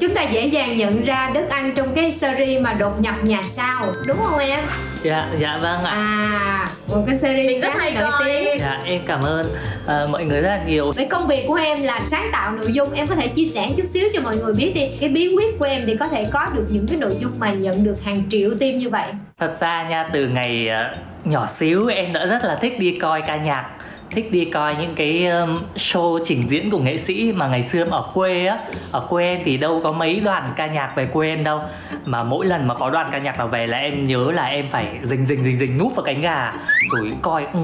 Chúng ta dễ dàng nhận ra Đức Anh trong cái series mà đột nhập nhà sao Đúng không em? Dạ, dạ vâng ạ. À, một cái series Mình rất hay nổi coi. tiếng Dạ, em cảm ơn ờ, mọi người rất là nhiều. Vậy công việc của em là sáng tạo nội dung. Em có thể chia sẻ chút xíu cho mọi người biết đi. Cái bí quyết của em để có thể có được những cái nội dung mà nhận được hàng triệu tim như vậy. Thật ra nha từ ngày ờ, nhỏ xíu em đã rất là thích đi coi ca nhạc thích đi coi những cái show trình diễn của nghệ sĩ mà ngày xưa ở quê á. Ở quê em thì đâu có mấy đoàn ca nhạc về quê em đâu. Mà mỗi lần mà có đoàn ca nhạc nào về là em nhớ là em phải rình rình rình rình núp vào cánh gà. Rồi coi ừ,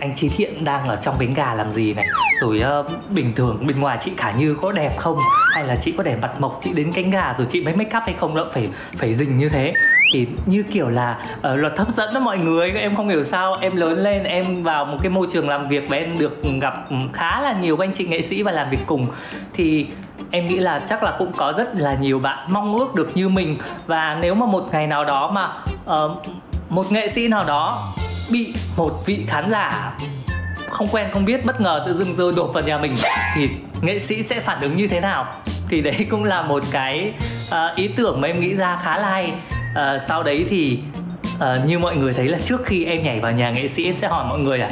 anh Chí Thiện đang ở trong cánh gà làm gì này. Rồi uh, bình thường bên ngoài chị Khả Như có đẹp không? Hay là chị có để mặt mộc chị đến cánh gà rồi chị mới make up hay không? Đó phải phải rình như thế thì như kiểu là uh, luật hấp dẫn đó mọi người em không hiểu sao em lớn lên em vào một cái môi trường làm việc và em được gặp khá là nhiều anh chị nghệ sĩ và làm việc cùng. Thì em nghĩ là chắc là cũng có rất là nhiều bạn mong ước được như mình. Và nếu mà một ngày nào đó mà uh, một nghệ sĩ nào đó bị một vị khán giả không quen không biết bất ngờ tự dưng rơi đột vào nhà mình thì nghệ sĩ sẽ phản ứng như thế nào? Thì đấy cũng là một cái uh, ý tưởng mà em nghĩ ra khá là hay. Ờ, sau đấy thì ờ, như mọi người thấy là trước khi em nhảy vào nhà nghệ sĩ em sẽ hỏi mọi người là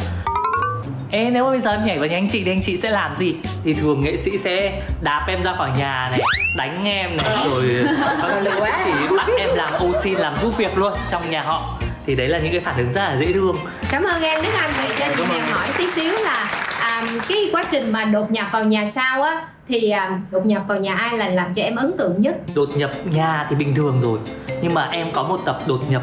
Ê nếu mà bây giờ em nhảy vào nhà anh chị thì anh chị sẽ làm gì? Thì thường nghệ sĩ sẽ đạp em ra khỏi nhà này, đánh em này Rồi có nghệ sĩ thì bắt em làm ô xin, làm giúp việc luôn trong nhà họ. Thì đấy là những cái phản ứng rất là dễ thương. Cảm ơn em Đức Anh Vậy cho chị Mèo hỏi tí xíu là à, Cái quá trình mà đột nhập vào nhà sao á thì à, đột nhập vào nhà ai là làm cho em ấn tượng nhất? Đột nhập nhà thì bình thường rồi, nhưng mà em có một tập đột nhập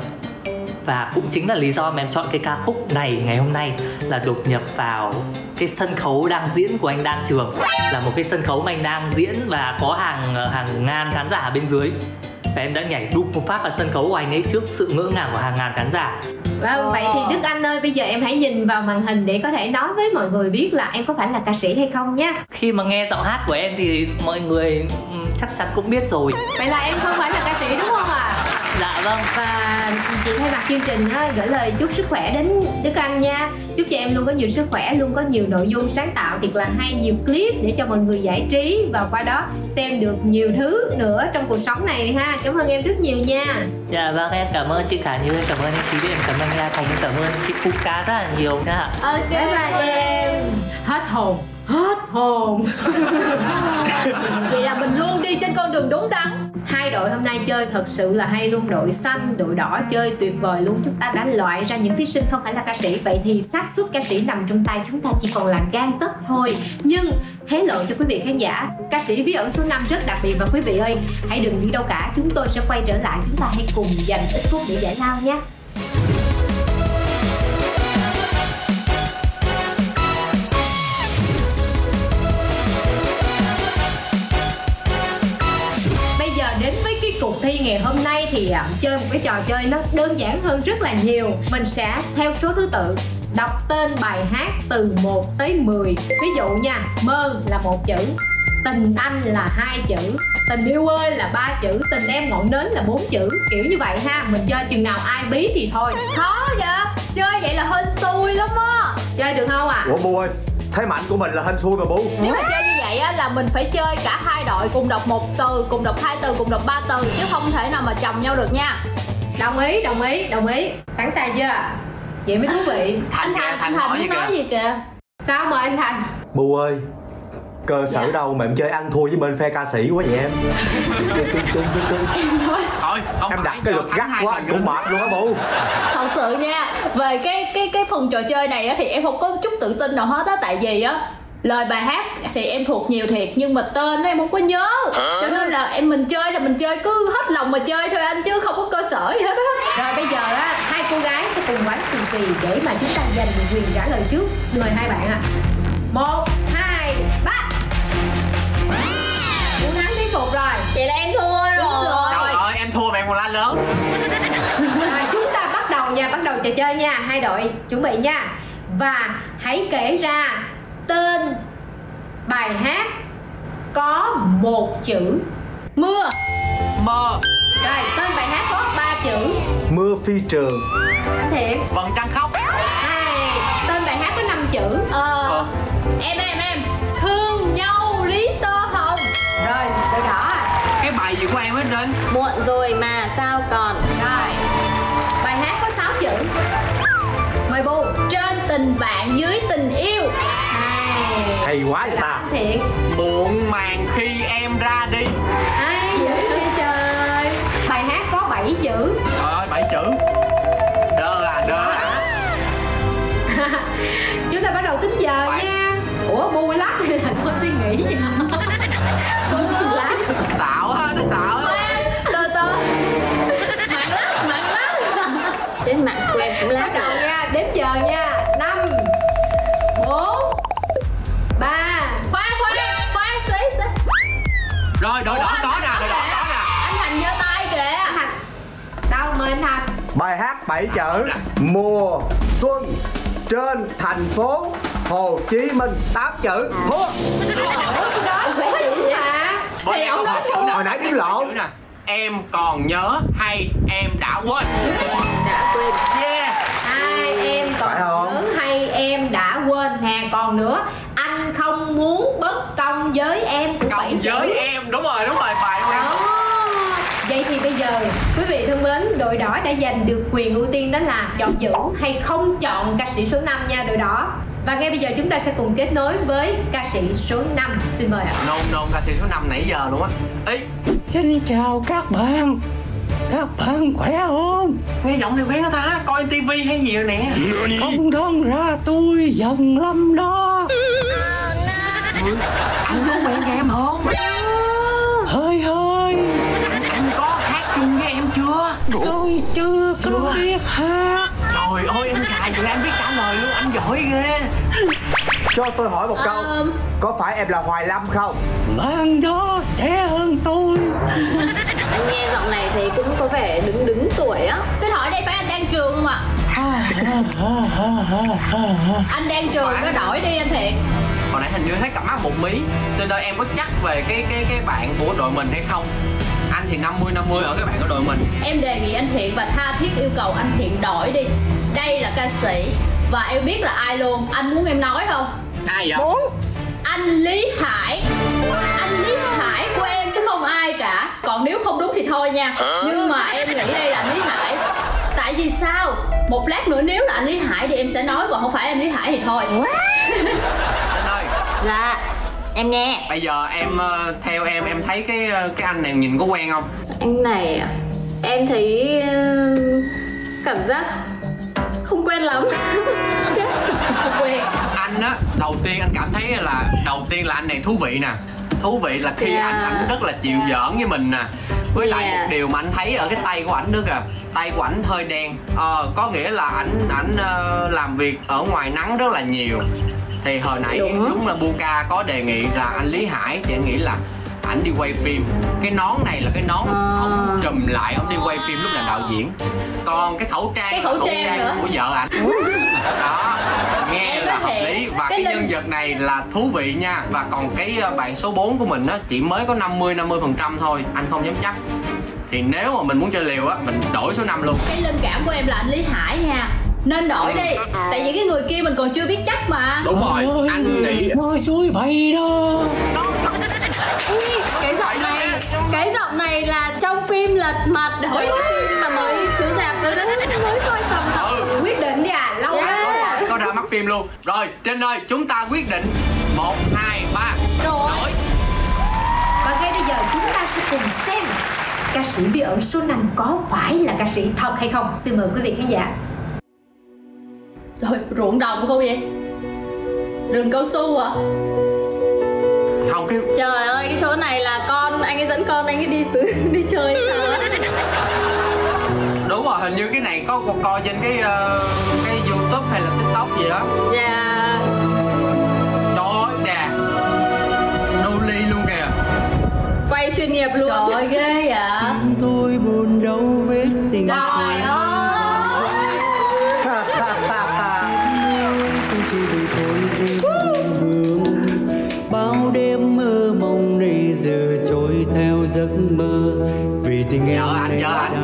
và cũng chính là lý do mà em chọn cái ca khúc này ngày hôm nay là đột nhập vào cái sân khấu đang diễn của anh Đan Trường. Là một cái sân khấu mà anh đang diễn và có hàng hàng ngàn khán giả bên dưới. Và em đã nhảy đúc một phát vào sân khấu của anh ấy trước sự ngỡ ngàng của hàng ngàn khán giả. Vâng, vậy thì Đức Anh ơi, bây giờ em hãy nhìn vào màn hình để có thể nói với mọi người biết là em có phải là ca sĩ hay không nhé. khi mà nghe giọng hát của em thì mọi người ừm, chắc chắn cũng biết rồi Vậy là em không phải là ca sĩ đúng không ạ? dạ vâng Và chị thay mặt chương trình á, gửi lời chúc sức khỏe đến Đức Anh nha. Chúc cho em luôn có nhiều sức khỏe, luôn có nhiều nội dung sáng tạo thiệt là hay, nhiều clip để cho mọi người giải trí. Và qua đó xem được nhiều thứ nữa trong cuộc sống này ha. Cảm ơn em rất nhiều nha. Dạ vâng em cảm ơn chị Khả Như cảm ơn anh Chí em cảm ơn La Thành cảm ơn chị Puka rất là nhiều nha. Ok, bye bye. em. Hết hồn, hết hồn. Vậy là mình luôn đi trên con đường đúng đắn Hai đội hôm nay chơi thật sự là hay luôn Đội xanh, đội đỏ chơi tuyệt vời luôn. Chúng ta đã loại ra những thí sinh không phải là ca sĩ. Vậy thì xác suất ca sĩ nằm trong tay chúng ta chỉ còn là gan tất thôi. Nhưng hé lộ cho quý vị khán giả Ca sĩ bí ẩn số 5 rất đặc biệt. Và quý vị ơi, hãy đừng đi đâu cả. Chúng tôi sẽ quay trở lại. Chúng ta hãy cùng dành ít phút để giải lao nhé thi ngày hôm nay thì à, chơi một cái trò chơi nó đơn giản hơn rất là nhiều. Mình sẽ theo số thứ tự đọc tên bài hát từ 1 tới 10 Ví dụ nha, mơ là một chữ Tình anh là hai chữ Tình yêu ơi là ba chữ Tình em ngọn nến là bốn chữ. Kiểu như vậy ha Mình chơi chừng nào ai bí thì thôi. Khó vậy? Chơi vậy là hên xui lắm á. Chơi được không ạ à? ủa bu ơi thế mạnh của mình là hên xui mà bu nếu mà chơi như vậy á là mình phải chơi cả hai đội cùng đọc một từ cùng đọc hai từ cùng đọc ba từ chứ không thể nào mà chồng nhau được nha. Đồng ý đồng ý đồng ý. Sẵn sàng chưa vậy mới thú vị. Anh thành anh thành muốn nói gì kìa? Sao mời anh thành? Bu ơi cơ sở dạ. đâu mà em chơi ăn thua với bên phe ca sĩ quá vậy em? Thôi em đặt cái luật gắt quá anh cũng mệt luôn á bu thật sự nha về cái cái cái phần trò chơi này á thì em không có chút tự tin nào hết á tại vì á lời bài hát thì em thuộc nhiều thiệt nhưng mà tên em không có nhớ. Cho nên là em mình chơi là mình chơi cứ hết lòng mà chơi thôi anh chứ không có cơ sở gì hết á. Rồi bây giờ á hai cô gái sẽ cùng quánh từng xì để mà chúng ta giành quyền trả lời trước. Mời hai bạn ạ. À. một phục rồi. Vậy là em thua rồi Đúng rồi. Trời ơi em thua mà em còn la lớn. Rồi chúng ta bắt đầu nha Bắt đầu trò chơi nha Hai đội chuẩn bị nha. Và hãy kể ra tên bài hát có một chữ. Mưa. Mơ Rồi tên bài hát có ba chữ. Mưa phi trường. Anh Thiện. Vầng trăng khóc. Hai Tên bài hát có năm chữ. Ờ, ờ. Em em em Rồi đội đỏ Cái bài gì của em hết trên Muộn rồi mà sao còn? Rồi. Bài hát có 6 chữ. Mời Bu Trên tình bạn dưới tình yêu. Hai Hay quá vậy ta. Anh Thiện Muộn màng khi em ra đi. Ai dễ vậy trời. Bài hát có 7 chữ. Trời ơi 7 chữ. Đơ à đơ à. Chúng ta bắt đầu tính giờ nha Ủa bu lắc thì thành có suy nghĩ gì? Bu lắc. Xạo ha nó xạo Từ từ. Mạng lắc mạng lắc Trên mạng của em cũng lắc Bắt đầu nha Đếm giờ nha. 5 4 3 Khoan khoan khoan xí xí. Rồi đội đỏ có nè đội đỏ có nè. Anh Thành giơ tay kìa. Anh Thành. Đâu mời anh Thành. Bài hát 7 chữ Mùa xuân trên thành phố Hồ Chí Minh 8 chữ. Thua đó phải mà Thì ông nói chữ Hồi nãy đứng lộn Em còn nhớ hay em đã quên? Đã quên. Yeah. Hai em còn nhớ hay em đã quên? Nè còn nữa. Anh không muốn bất công với em cũng Công với em. Đúng rồi đúng rồi bài của em? Vậy thì bây giờ quý vị thân mến đội đỏ đã giành được quyền ưu tiên đó là chọn giữ hay không chọn ca sĩ số 5 nha đội đỏ và ngay bây giờ chúng ta sẽ cùng kết nối với ca sĩ số 5 Xin mời ạ. Nôn nôn ca sĩ số 5 nãy giờ luôn á. Ý Xin chào các bạn. Các bạn khỏe không? Nghe giọng này quen ta? Coi tivi hay gì rồi nè. Không đơn ra tôi dần lắm đó. Anh có quen em không? Hơi hơi. Anh có hát chung với em chưa? Tôi chưa có biết hát Trời ơi em gài vậy em biết trả lời luôn Anh giỏi ghê. Cho tôi hỏi một câu um... Có phải em là Hoài Lâm không? Bạn đó trẻ hơn tôi. Anh nghe giọng này thì cũng có vẻ đứng đứng tuổi á. Xin hỏi đây phải anh đang trường không ạ? anh đang trường có đổi đi anh Thiện Hồi nãy hình như thấy cặp mắt một mí Nên đôi em có chắc về cái cái cái bạn của đội mình hay không thì 50 50 ở các bạn của đội mình. Em đề nghị anh Thiện và tha thiết yêu cầu anh Thiện đổi đi. Đây là ca sĩ Và em biết là ai luôn. Anh muốn em nói không? Ai vậy? Muốn. Anh Lý Hải. Anh Lý Hải của em chứ không ai cả. Còn nếu không đúng thì thôi nha. Nhưng mà em nghĩ đây là anh Lý Hải. Tại vì sao? Một lát nữa nếu là anh Lý Hải thì em sẽ nói Còn không phải anh Lý Hải thì thôi. Anh ơi. Dạ em nghe. Bây giờ em ờ, theo em em thấy cái ờ, cái anh này nhìn có quen không? Anh này à? Em thấy ờ, cảm giác không quen lắm. Chết. Không quen. Anh á đầu tiên anh cảm thấy là đầu tiên là anh này thú vị nè. Thú vị là khi yeah. anh ảnh rất là chịu giỡn với mình nè. Với yeah. lại một điều mà anh thấy ở cái tay của ảnh nữa kìa tay của ảnh hơi đen. Ờ có nghĩa là ảnh ảnh uh, làm việc ở ngoài nắng rất là nhiều thì hồi nãy đúng, đúng là Buka có đề nghị là anh Lý Hải thì anh nghĩ là ảnh đi quay phim. Cái nón này là cái nón à. ông trùm lại ông đi quay phim lúc là đạo diễn. Còn cái khẩu trang cái khẩu, khẩu trang, trang của vợ ảnh. Đó nghe em là hợp lý. Và cái, cái nhân vật này là thú vị nha. Và còn cái ờ, bạn số 4 của mình á chỉ mới có 50 50 phần trăm thôi anh không dám chắc. Thì nếu mà mình muốn chơi liều á mình đổi số 5 luôn. Cái linh cảm của em là anh Lý Hải nha nên đổi đi. Tại vì cái người kia mình còn chưa biết chắc mà. Đúng rồi. Anh nghĩ Ngồi suối bay đó. Cái giọng này cái giọng này là trong phim lật mặt. Đổi cái phim mà mới chiếu rạp mới mới coi xong rồi quyết định đi à lâu Yeah. lắm có ra mắt phim luôn. Rồi trên ơi chúng ta quyết định. Một hai ba. Đổi. Và ngay bây giờ chúng ta sẽ cùng xem ca sĩ bí ẩn số 5 có phải là ca sĩ thật hay không? Xin mời quý vị khán giả. Rồi ruộng đồng không vậy? Rừng cao su à? Không cái trời ơi cái số này là con anh ấy dẫn con anh ấy đi xứ đi chơi sao đúng rồi hình như cái này có có coi trên cái ờ, cái youtube hay là tiktok gì đó dạ. Trời ơi nè Dolly luôn kìa. Quay chuyên nghiệp luôn. Trời ơi ghê vậy? Tôi buồn đau vết tình trời em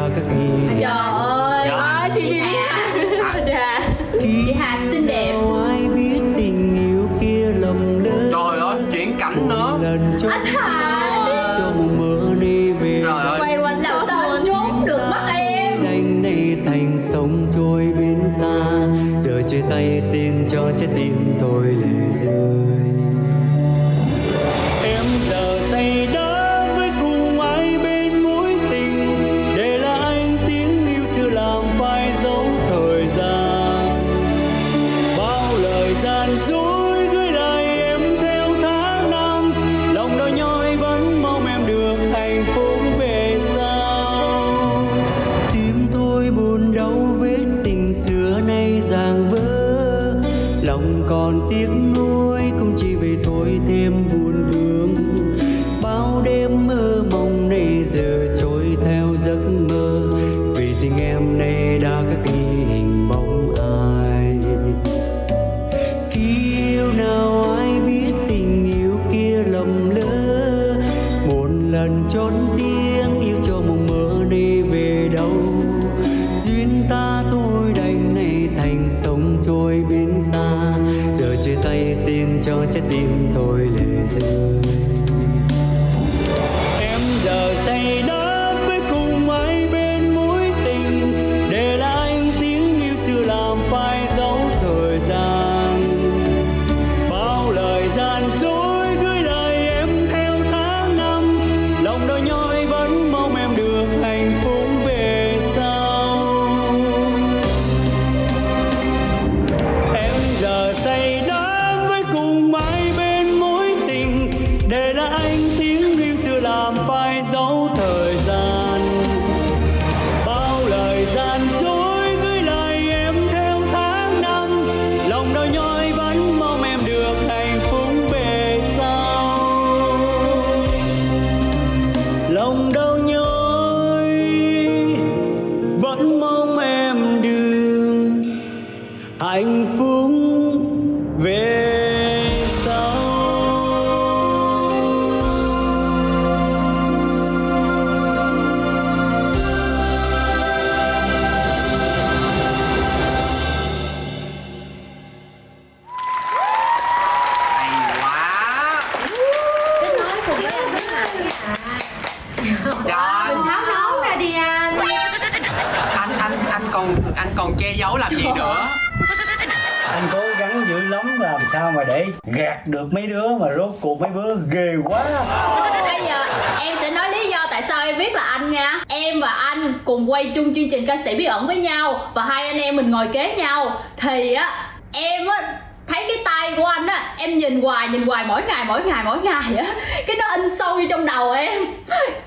nhau và hai anh em mình ngồi kế nhau thì á em á thấy cái tay của anh á em nhìn hoài nhìn hoài mỗi ngày mỗi ngày mỗi ngày á. Cái nó in sâu vô trong đầu em.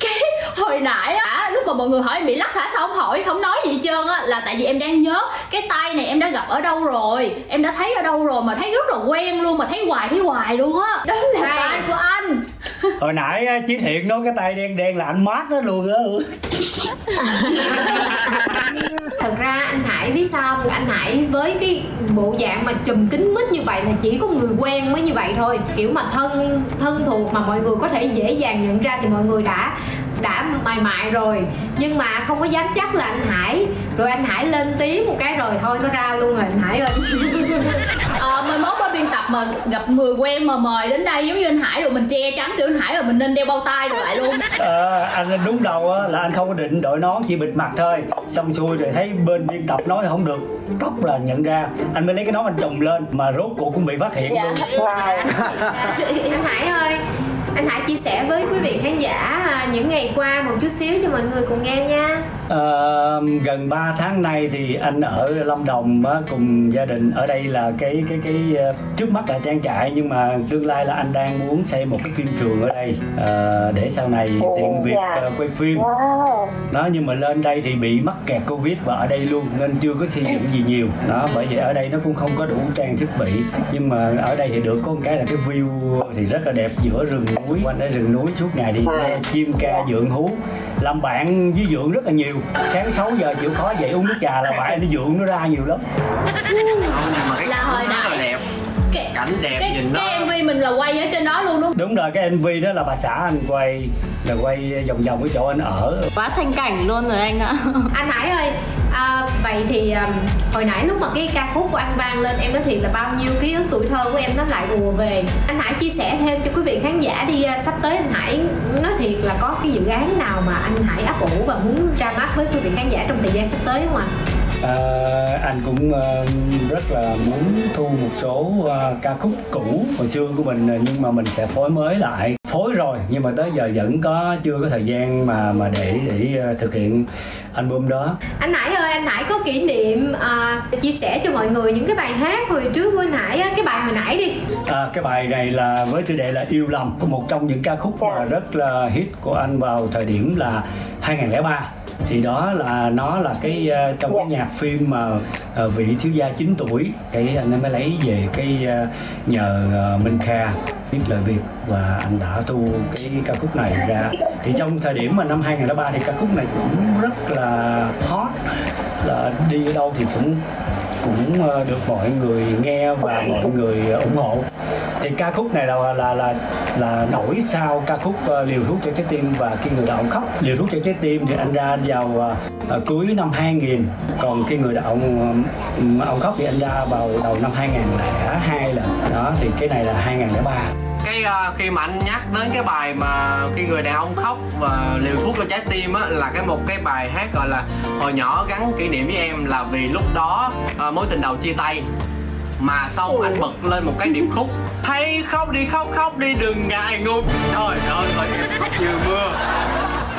Cái hồi nãy á lúc mà mọi người hỏi em bị lắc hả sao không hỏi không nói gì hết trơn á là tại vì em đang nhớ cái tay này em đã gặp ở đâu rồi. Em đã thấy ở đâu rồi mà thấy rất là quen luôn mà thấy hoài thấy hoài luôn á. Đó là Hay. tay của anh. Hồi nãy á, chí thiện nói cái tay đen đen là anh mát đó luôn á. Thật ra anh Hải biết sao không? Anh Hải với cái bộ dạng mà chùm kính mít như vậy là chỉ có người quen mới như vậy thôi. Kiểu mà thân thân thuộc mà mọi người có thể dễ dàng nhận ra thì mọi người đã đã mài mại rồi. Nhưng mà không có dám chắc là anh Hải. Rồi anh Hải lên tiếng một cái rồi thôi nó ra luôn rồi anh Hải ơi. Ờ mai mốt ở biên tập mà gặp người quen mà mời đến đây giống như anh Hải rồi mình che chắn kiểu anh Hải rồi mình nên đeo bao tay rồi lại luôn. Ờ, anh đúng đầu á, là anh không có định đội nón chỉ bịt mặt thôi. Xong xuôi rồi thấy bên biên tập nói không được cốc là nhận ra. Anh mới lấy cái nón anh trùm lên mà rốt cuộc cũng bị phát hiện Dạ. luôn. Anh Hải ơi anh Hải chia sẻ với quý vị khán giả à, những ngày qua một chút xíu cho mọi người cùng nghe nha. Ờ, gần 3 tháng nay thì anh ở Lâm Đồng á, cùng gia đình. Ở đây là cái cái cái ờ, trước mắt là trang trại nhưng mà tương lai là anh đang muốn xây một cái phim trường ở đây. Ờ, để sau này tiện việc ờ, quay phim. Đó nhưng mà lên đây thì bị mắc kẹt covid và ở đây luôn nên chưa có xây dựng gì nhiều. Đó bởi vậy ở đây nó cũng không có đủ trang thiết bị. Nhưng mà ở đây thì được có một cái là cái view thì rất là đẹp giữa rừng núi. Quanh đây rừng núi suốt ngày đi. Nghe chim ca dượng hú. Làm bạn với dượng rất là nhiều. Sáng 6 giờ chịu khó dậy uống nước trà là bạn nó dượng nó ra nhiều lắm. Là hồi nãy- đẹp cái, cảnh đẹp cái, nhìn nó. cái MV mình là quay ở trên đó luôn đúng không? đúng rồi cái mv đó là bà xã anh quay là quay vòng vòng cái chỗ anh ở. Quá thành cảnh luôn rồi anh ạ. Anh Hải ơi à, vậy thì à, hồi nãy lúc mà cái ca khúc của anh vang lên em nói thiệt là bao nhiêu ký ức tuổi thơ của em nó lại ùa về. Anh Hải chia sẻ thêm cho quý vị khán giả đi à, sắp tới anh Hải nói thiệt là có cái dự án nào mà anh Hải ấp ủ và muốn ra mắt với quý vị khán giả trong thời gian sắp tới không ạ Ờ, anh cũng ờ, rất là muốn thu một số ờ, ca khúc cũ hồi xưa của mình nhưng mà mình sẽ phối mới lại. Phối rồi nhưng mà tới giờ vẫn có chưa có thời gian mà mà để để ờ, thực hiện album đó. Anh Hải ơi anh Hải có kỷ niệm à, chia sẻ cho mọi người những cái bài hát hồi trước của anh Hải cái bài hồi nãy đi. À, cái bài này là với tiêu đề là yêu lầm có một trong những ca khúc mà rất là hit của anh vào thời điểm là 2003 thì đó là nó là cái uh, trong cái nhạc phim mà uh, vị thiếu gia 9 tuổi. Cái anh mới lấy về cái uh, nhờ uh, Minh Kha viết lời Việt và anh đã thu cái ca khúc này ra. Thì trong thời điểm mà năm 2003 thì ca khúc này cũng rất là hot là đi ở đâu thì cũng cũng ờ, được mọi người nghe và mọi người ờ, ủng hộ. Thì ca khúc này là là là là nổi sau ca khúc ờ, liều thuốc cho trái tim và khi người đàn ông khóc. Liều thuốc cho trái tim thì anh ra vào cuối năm 2000 còn khi người đàn ông ông khóc thì anh ra vào đầu năm 2002 là đó, thì cái này là 2003 cái ờ, khi mà anh nhắc đến cái bài mà khi người đàn ông khóc và liều thuốc cho trái tim á là cái một cái bài hát gọi là hồi nhỏ gắn kỷ niệm với em là vì lúc đó ờ, mối tình đầu chia tay. Mà xong anh bật lên một cái điệp khúc thấy khóc đi khóc khóc đi đừng ngại ngùng. Trời ơi ơi em khóc như mưa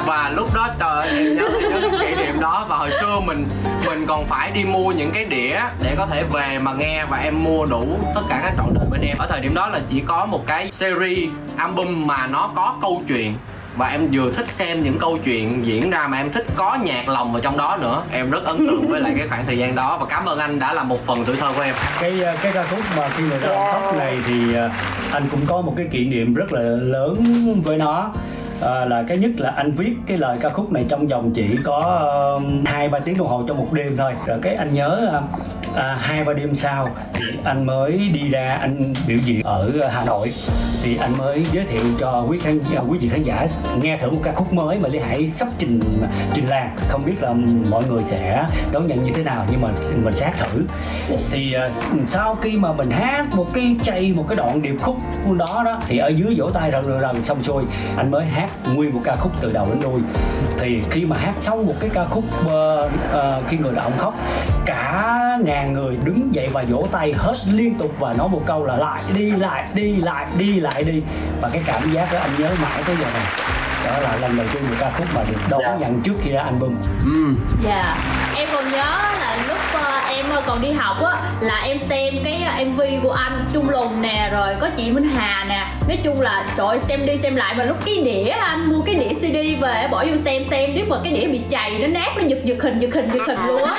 và lúc đó trời ơi, em nhớ em nhớ cái kỷ niệm đó. Và hồi xưa mình mình còn phải đi mua những cái đĩa để có thể về mà nghe và em mua đủ tất cả các trọn đời bên em. Ở thời điểm đó là chỉ có một cái series album mà nó có câu chuyện. Và em vừa thích xem những câu chuyện diễn ra mà em thích có nhạc lòng vào trong đó nữa. Em rất ấn tượng với lại cái khoảng thời gian đó. Và cảm ơn anh đã là một phần tuổi thơ của em. Cái ờ, cái ca khúc mà khi người đàn khóc này thì ờ, anh cũng có một cái kỷ niệm rất là lớn với nó. À, là cái nhất là anh viết cái lời ca khúc này trong vòng chỉ có hai hai ba tiếng đồng hồ trong một đêm thôi. Rồi cái anh nhớ uh, à, hai ba đêm sau thì anh mới đi ra anh biểu diễn ở Hà Nội. Thì anh mới giới thiệu cho quý khán à, quý vị khán giả nghe thử một ca khúc mới mà Lý Hải sắp trình trình làng. Không biết là mọi người sẽ đón nhận như thế nào nhưng mà mình xác thử. Thì à, sau khi mà mình hát một cái chay một cái đoạn điệp khúc đó đó thì ở dưới vỗ tay rần rần rần xong xuôi anh mới hát nguyên một ca khúc từ đầu đến đuôi. Thì khi mà hát xong một cái ca khúc uh, uh, khi người đàn ông khóc cả ngàn người đứng dậy và vỗ tay hết liên tục và nói một câu là lại đi lại đi lại đi lại đi. Và cái cảm giác đó anh nhớ mãi tới giờ này. Đó là lần đầu tiên một ca khúc mà được đón nhận trước khi ra album. Dạ Em còn nhớ là lúc ờ, em ờ, còn đi học á Là em xem cái ờ, MV của anh Trung Lùng nè Rồi có chị Minh Hà nè. Nói chung là trời ơi, xem đi xem lại Mà lúc cái đĩa anh mua cái đĩa CD về Bỏ vô xem xem Nếu mà cái đĩa bị chày Nó nát nó giật giật hình giật hình giật hình luôn á.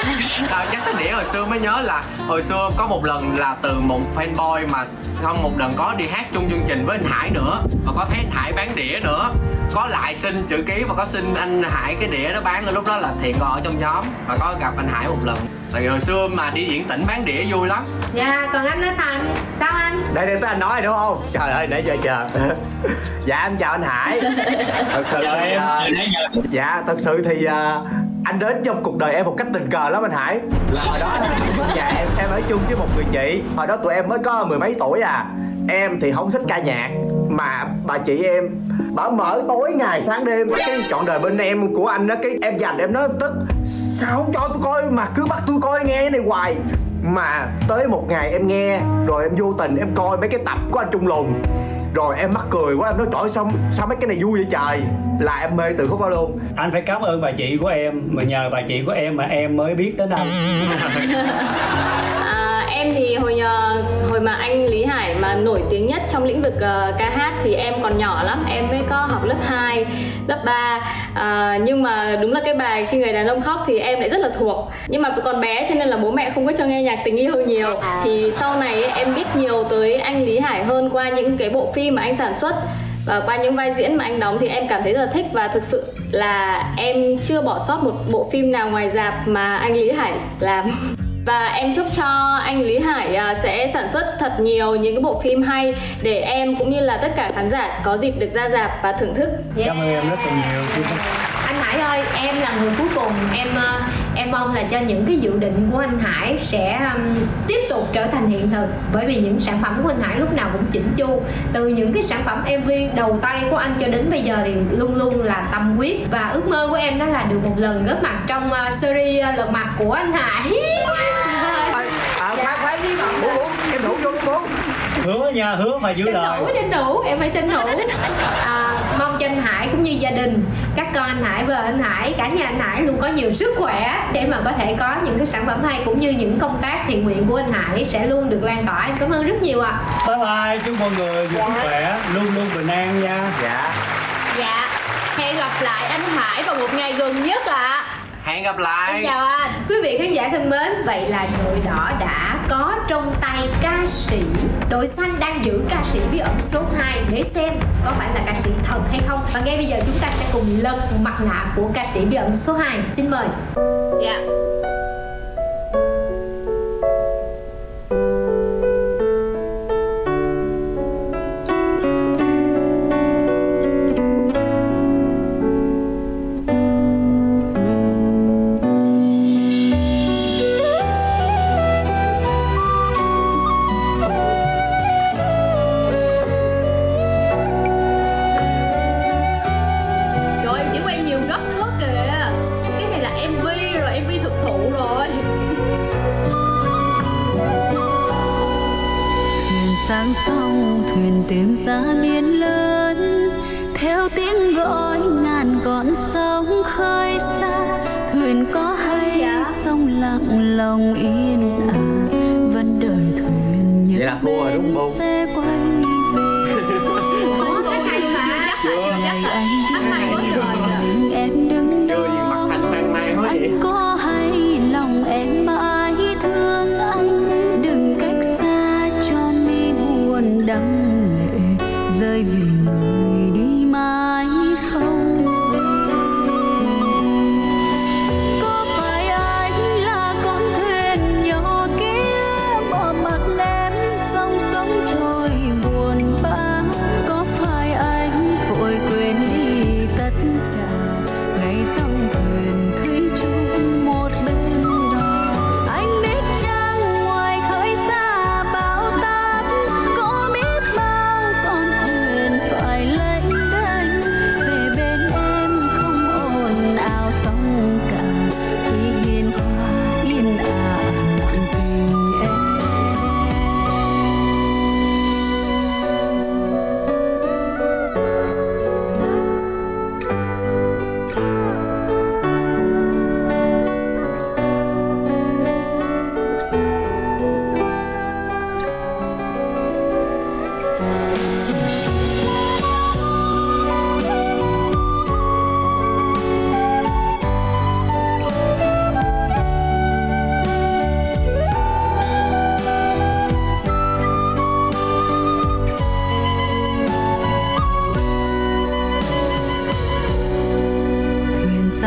À, nhắc tới đĩa hồi xưa mới nhớ là hồi xưa có một lần là từ một fanboy mà xong một lần có đi hát chung chương trình với anh Hải nữa và có thấy anh Hải bán đĩa nữa có lại xin chữ ký và có xin anh Hải cái đĩa đó bán lên lúc đó là thiện còn ở trong nhóm và có gặp anh Hải một lần. Tại vì hồi xưa mà đi diễn tỉnh bán đĩa vui lắm. Dạ còn anh nói thành sao anh? Đây đây tới anh nói đúng không? Trời ơi nãy giờ chờ. Dạ em chào anh hải. Thật sự Chào thì, em, giờ. dạ thật sự thì à, anh đến trong cuộc đời em một cách tình cờ lắm anh hải. Là hồi đó nhà em em ở chung với một người chị. Hồi đó tụi em mới có mười mấy tuổi à. Em thì không thích ca nhạc mà bà chị em bà mở tối ngày sáng đêm. Cái chọn đời bên em của anh đó cái em dành em nói tức sao không cho tôi coi? Mà cứ bắt tôi coi nghe cái này hoài. Mà tới một ngày em nghe rồi em vô tình em coi mấy cái tập của anh trung lùng rồi em mắc cười quá em nói trời ơi, sao sao mấy cái này vui vậy trời? Là em mê từ khúc đó luôn. Anh phải cảm ơn bà chị của em mà nhờ bà chị của em mà em mới biết đến anh. À, em thì hồi nhờ, hồi mà anh Lý Hải mà nổi tiếng nhất trong lĩnh vực ờ, ca hát thì em còn nhỏ lắm em mới có học lớp 2, lớp 3 à, nhưng mà đúng là cái bài khi người đàn ông khóc thì em lại rất là thuộc. Nhưng mà còn bé cho nên là bố mẹ không có cho nghe nhạc tình yêu nhiều. Thì sau này em biết nhiều tới anh Lý Hải hơn qua những cái bộ phim mà anh sản xuất và qua những vai diễn mà anh đóng thì em cảm thấy rất là thích. Và thực sự là em chưa bỏ sót một bộ phim nào ngoài dạp mà anh Lý Hải làm và em chúc cho anh Lý Hải à, sẽ sản xuất thật nhiều những cái bộ phim hay để em cũng như là tất cả khán giả có dịp được ra dạp và thưởng thức. cảm ơn em rất là nhiều anh Hải ơi em là người cuối cùng em ờ, em mong là cho những cái dự định của anh Hải sẽ um, tiếp tục trở thành hiện thực. Bởi vì những sản phẩm của anh Hải lúc nào cũng chỉnh chu. Từ những cái sản phẩm MV đầu tay của anh cho đến bây giờ thì luôn luôn là tâm huyết. Và ước mơ của em đó là được một lần góp mặt trong uh, series uh, lật mặt của anh Hải à khoan khoan đi bố bố em thủ vô bố hứa nha hứa mà giữ tranh lời. Thủ tranh thủ em phải tranh thủ à, mong cho anh Hải cũng như gia đình các con anh Hải vợ anh Hải cả nhà anh Hải luôn có nhiều sức khỏe để mà có thể có những cái sản phẩm hay cũng như những công tác thiện nguyện của anh Hải sẽ luôn được lan tỏa. Em cảm ơn rất nhiều ạ. Bye bye chúc mọi người nhiều sức khỏe luôn luôn bình an nha. Dạ. Dạ. Hẹn gặp lại anh Hải vào một ngày gần nhất ạ. Hẹn gặp lại. Em chào anh. Quý vị khán giả thân mến Vậy là đội đỏ đã trong tay ca sĩ Đội xanh đang giữ ca sĩ bí ẩn số 2 Để xem có phải là ca sĩ thật hay không. Và ngay bây giờ chúng ta sẽ cùng lật mặt nạ của ca sĩ bí ẩn số 2 Xin mời. Dạ. yeah.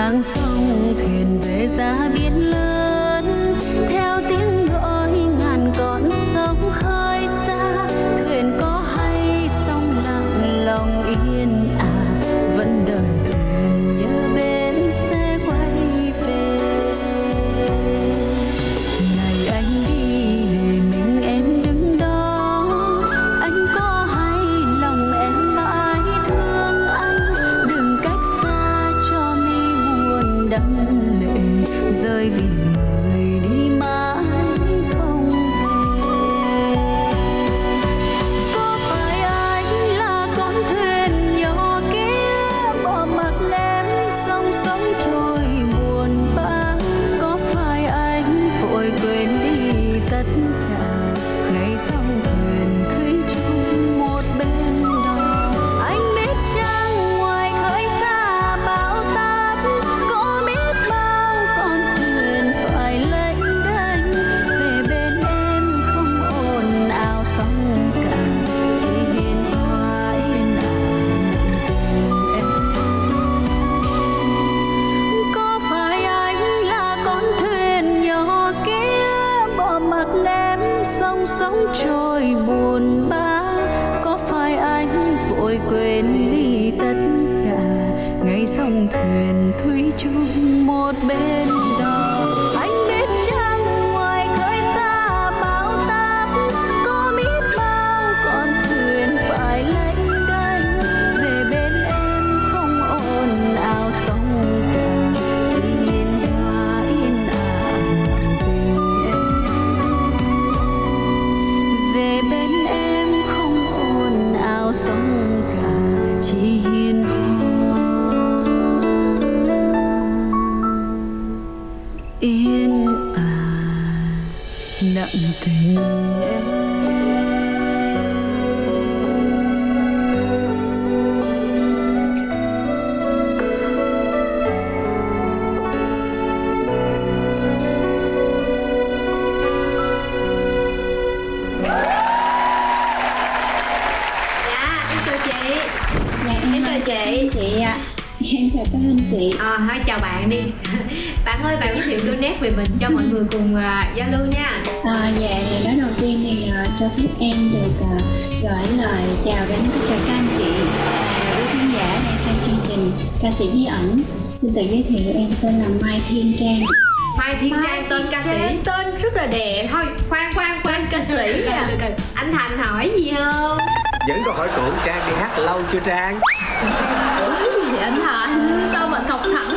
giang sông thuyền về ra biển lớn. Giới thiệu đôi nét về mình cho mọi người cùng à, giao lưu nha. À, dạ, thì nói đầu tiên thì à, cho phép em được à, gửi lời chào đến tất cả các anh chị và quý khán giả đang xem chương trình ca sĩ bí ẩn. Xin tự giới thiệu em tên là Mai Thiên Trang. Mai Thiên Trang tên ca sĩ. Tên rất là đẹp. Thôi khoan khoan khoan. Ca sĩ à. anh Thành hỏi gì không? Vẫn còn hỏi cụ trang đi hát lâu chưa trang? Ủa cái gì vậy anh Thành? Sao mà sọc thẳng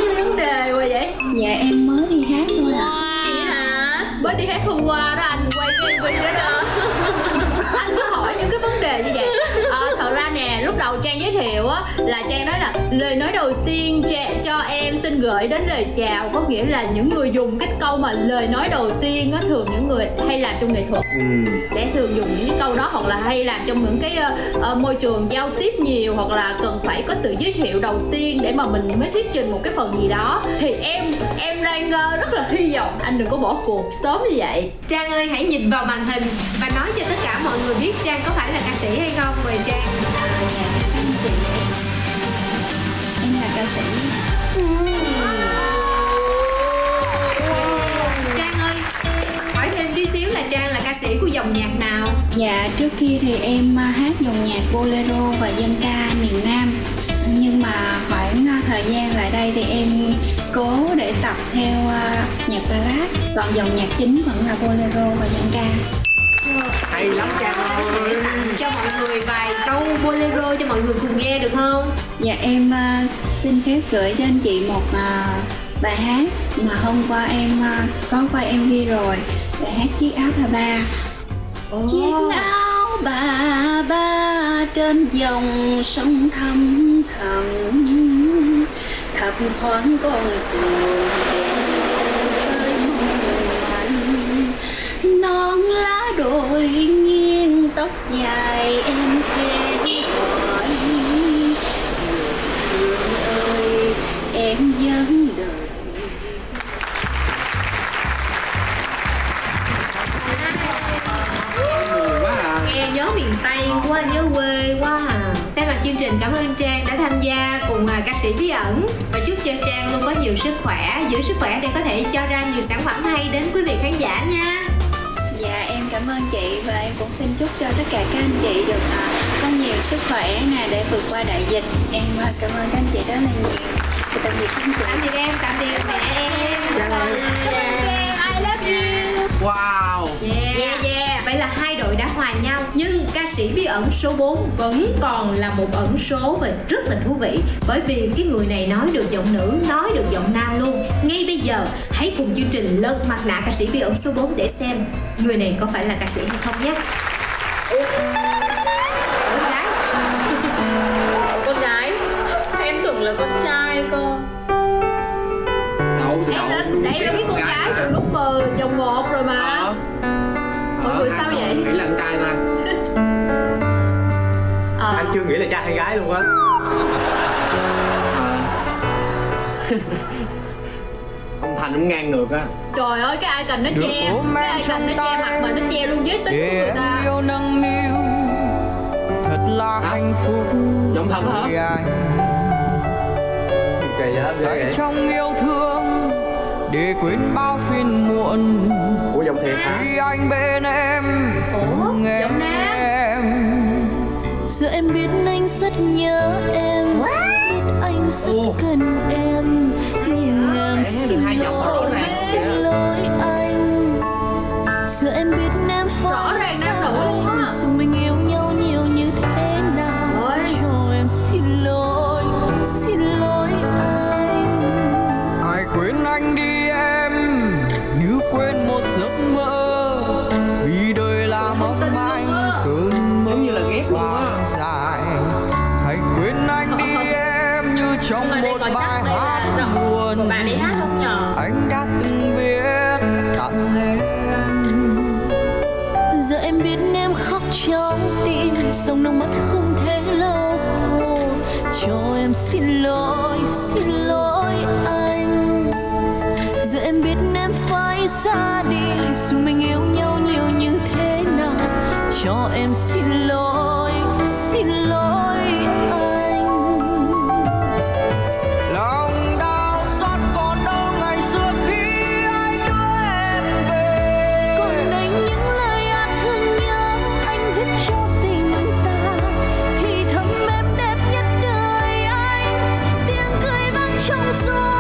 đề quá vậy. Dạ em mới đi hát thôi ạ. Vậy hả? Mới đi hát hôm qua đó anh quay cái MV đó đó. Anh cứ hỏi những cái vấn đề như vậy thật ra nè lúc đầu trang giới thiệu á là trang nói là lời nói đầu tiên Trang, cho em xin gửi đến lời chào có nghĩa là những người dùng cái câu mà lời nói đầu tiên á thường những người hay làm trong nghệ thuật. Ừ. sẽ thường dùng những cái câu đó hoặc là hay làm trong những cái ờ, môi trường giao tiếp nhiều hoặc là cần phải có sự giới thiệu đầu tiên để mà mình mới thuyết trình một cái phần gì đó. Thì em em đang ờ, rất là hy vọng anh đừng có bỏ cuộc sớm như vậy. Trang ơi hãy nhìn vào màn hình và nói cho tất cả mọi người biết Trang có phải là ca sĩ hay không mời Trang À, dạ các anh chị em là ca sĩ. Trang ơi hỏi thêm tí xíu là Trang là ca sĩ của dòng nhạc nào? Dạ trước kia thì em à, hát dòng nhạc bolero và dân ca miền Nam. Nhưng mà khoảng à, thời gian lại đây thì em cố để tập theo à, nhạc ballad. Còn dòng nhạc chính vẫn là bolero và dân ca hay lắm trang ơi. Cho mọi người vài câu bolero cho mọi người cùng nghe được không? Dạ em à, xin phép gửi cho anh chị một à, bài hát mà hôm qua em à, có quay MV rồi. Bài hát chiếc áo là ba. Chiếc áo bà ba trên dòng sông thăm thẳm. Thấp thoáng con manh. Non lá đôi nghiêng tóc dài em khẽ hỏi Hương ơi, em vẫn đợi nghe nhớ miền Tây quá, nhớ quê quá à. Thay mặt chương trình, cảm ơn Trang đã tham gia cùng à, ca sĩ Bí ẩn. Và chúc cho Trang luôn có nhiều sức khỏe, Giữ sức khỏe để có thể cho ra nhiều sản phẩm hay đến quý vị khán giả nha cảm ơn chị và em cũng xin chúc cho tất cả các anh chị được à, có nhiều sức khỏe nè để vượt qua đại dịch. Em à, cảm ơn các anh chị rất là nhiều. Và tạm biệt các anh chị. Tạm biệt em, tạm biệt mẹ em Dạ ơi. Cảm ơn em, I love you Wow Yeah. yeah yeah Vậy là hai đội đã hòa nhau Nhưng ca sĩ bí ẩn số 4 vẫn còn là một ẩn số và rất là thú vị Bởi vì cái người này nói được giọng nữ, nói được giọng nam luôn Ngay bây giờ hãy cùng chương trình lật mặt nạ ca sĩ bí ẩn số 4 để xem Người này có phải là ca sĩ hay không nhé. Con gái. Con gái. Em tưởng là con trai cơ. Đâu từ Em đâu? em đã biết con gái từ lúc mà vòng 1 rồi mà. Mọi người sao vậy? nghĩ là con trai ta. Ờ. anh chưa nghĩ là trai hay gái luôn á. Thành cũng ngang ngược á. Trời ơi cái icon nó che Cái icon nó che mặt mà nó che luôn giới tính của người ta. yêu nâng niu. Thật là hạnh phúc. Giọng thật hả? Vì anh Kỳ say vậy. trong yêu thương để quên bao phiền muộn. Ủa giọng thiệt hả? khi anh bên em Ủa giọng em. Giờ em biết anh rất nhớ em Biết anh rất cần em Xin lỗi anh Giờ em biết em phải sai Dù mình yêu nhau Sông nước mắt không thể lau khô. Cho em xin lỗi, xin lỗi anh. Giờ em biết em phải ra đi Dù mình yêu nhau nhiều như thế nào. Cho em xin cười vang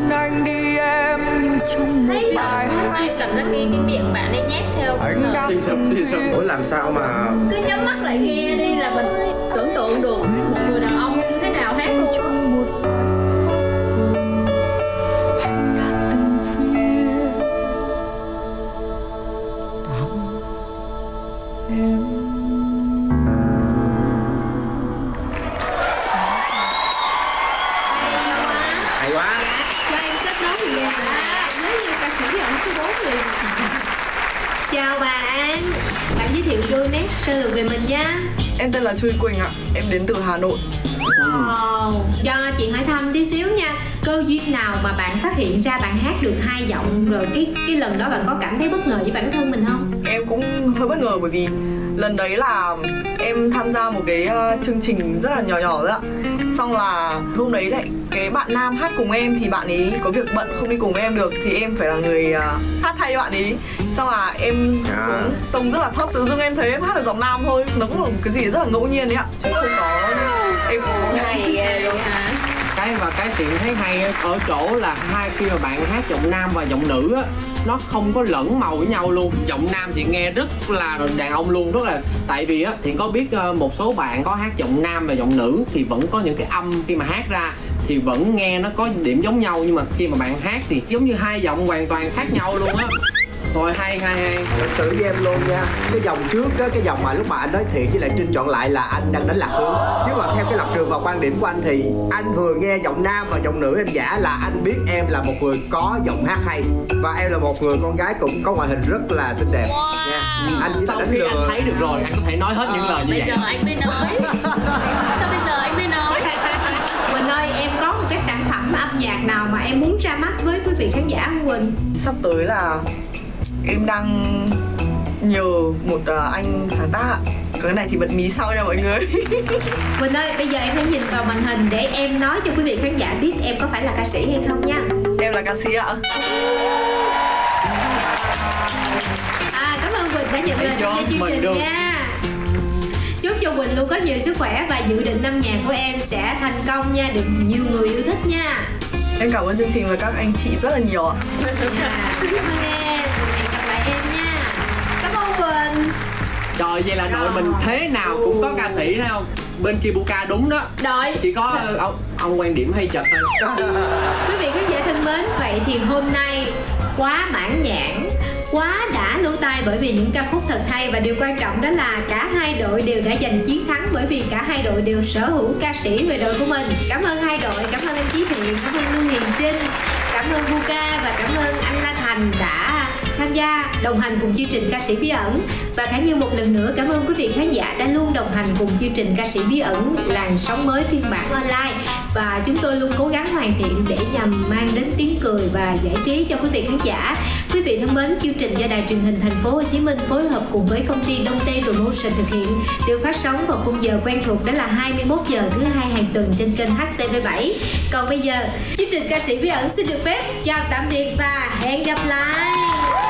quên anh đi em như trong một bài Ai cảm giác cái cái miệng bạn ấy nhét theo. Anh đang Xì sụp, xì sụp. ủa làm sao mà cứ nhắm mắt lại nghe đi là mình tưởng tượng được một người đàn ông như thế nào hát luôn thiệu đôi nét sơ lược về mình nha. Em tên là Truy Quỳnh ạ. Em đến từ Hà Nội. Wow. cho chị hỏi thăm tí xíu nha. Cơ duyên nào mà bạn phát hiện ra bạn hát được hai giọng rồi cái cái lần đó bạn có cảm thấy bất ngờ với bản thân mình không? Em cũng hơi bất ngờ bởi vì lần đấy là em tham gia một cái ờ, chương trình rất là nhỏ nhỏ thôi ạ Xong là hôm đấy lại cái bạn nam hát cùng em thì bạn ấy có việc bận không đi cùng em được thì em phải là người ờ, hát thay bạn ấy. Xong là em À. xuống tông rất là thấp tự dưng em thấy em hát được giọng nam thôi nó cũng là một cái gì rất là ngẫu nhiên đấy ạ. Chứ không có em cũng Hay ghê luôn hả cái và cái tiện thấy hay ở chỗ là hai khi mà bạn hát giọng nam và giọng nữ á nó không có lẫn màu với nhau luôn. Giọng nam thì nghe rất là đàn ông luôn, rất là tại vì á, thì có biết ờ, một số bạn có hát giọng nam và giọng nữ thì vẫn có những cái âm khi mà hát ra thì vẫn nghe nó có điểm giống nhau. Nhưng mà khi mà bạn hát thì giống như hai giọng hoàn toàn khác nhau luôn á rồi hay hay hay. Thật sự với em luôn nha. Cái dòng trước á cái dòng mà lúc mà anh nói thiện với lại trinh chọn lại là anh đang đánh lạc hướng. Chứ mà theo cái lập trường và quan điểm của anh thì anh vừa nghe giọng nam và giọng nữ em giả là anh biết em là một người có giọng hát hay. Và em là một người con gái cũng có ngoại hình rất là xinh đẹp. Nha. Anh chỉ sau khi lừa. anh thấy được rồi anh có thể nói hết những lời như Bây vậy. giờ anh mới nói. Sao bây giờ anh mới nói? Quỳnh ơi em có một cái sản phẩm âm nhạc nào mà em muốn ra mắt với quý vị khán giả không Quỳnh? Sắp tới là em đang nhờ một ờ, anh sáng tác cái này thì bật mí sau nha mọi người. Quỳnh ơi bây giờ em hãy nhìn vào màn hình để em nói cho quý vị khán giả biết em có phải là ca sĩ hay không nha. Em là ca sĩ ạ. À cảm ơn Quỳnh đã nhận lời tham gia chương trình nha. Chúc cho Quỳnh luôn có nhiều sức khỏe và dự định âm nhạc của em sẽ thành công nha Được nhiều người yêu thích nha. Em cảm ơn chương trình và các anh chị rất là nhiều ạ. Dạ, Cảm ơn em trời vậy là đội mình thế nào cũng có ca sĩ thấy không? Bên kia Buka đúng đó. Đội. Chỉ có ông ông quan điểm hay chật thôi. Quý vị khán giả thân mến, vậy thì hôm nay quá mãn nhãn quá đã lỗ tai bởi vì những ca khúc thật hay và điều quan trọng đó là cả hai đội đều đã giành chiến thắng bởi vì cả hai đội đều sở hữu ca sĩ về đội của mình. Cảm ơn hai đội cảm ơn em Chí Thiện cảm ơn Lương Hiền Trinh cảm ơn Buka và cảm ơn anh La Thành đã tham gia đồng hành cùng chương trình ca sĩ bí ẩn và cá Như một lần nữa cảm ơn quý vị khán giả đã luôn đồng hành cùng chương trình ca sĩ bí ẩn làn sóng mới phiên bản online và chúng tôi luôn cố gắng hoàn thiện để nhằm mang đến tiếng cười và giải trí cho quý vị khán giả. Quý vị thân mến, chương trình do đài truyền hình thành phố Hồ Chí Minh phối hợp cùng với công ty Đông Tây Promotion thực hiện được phát sóng vào khung giờ quen thuộc đó là 21 giờ thứ hai hàng tuần trên kênh HTV7. Còn bây giờ, chương trình ca sĩ bí ẩn xin được phép chào tạm biệt và hẹn gặp lại.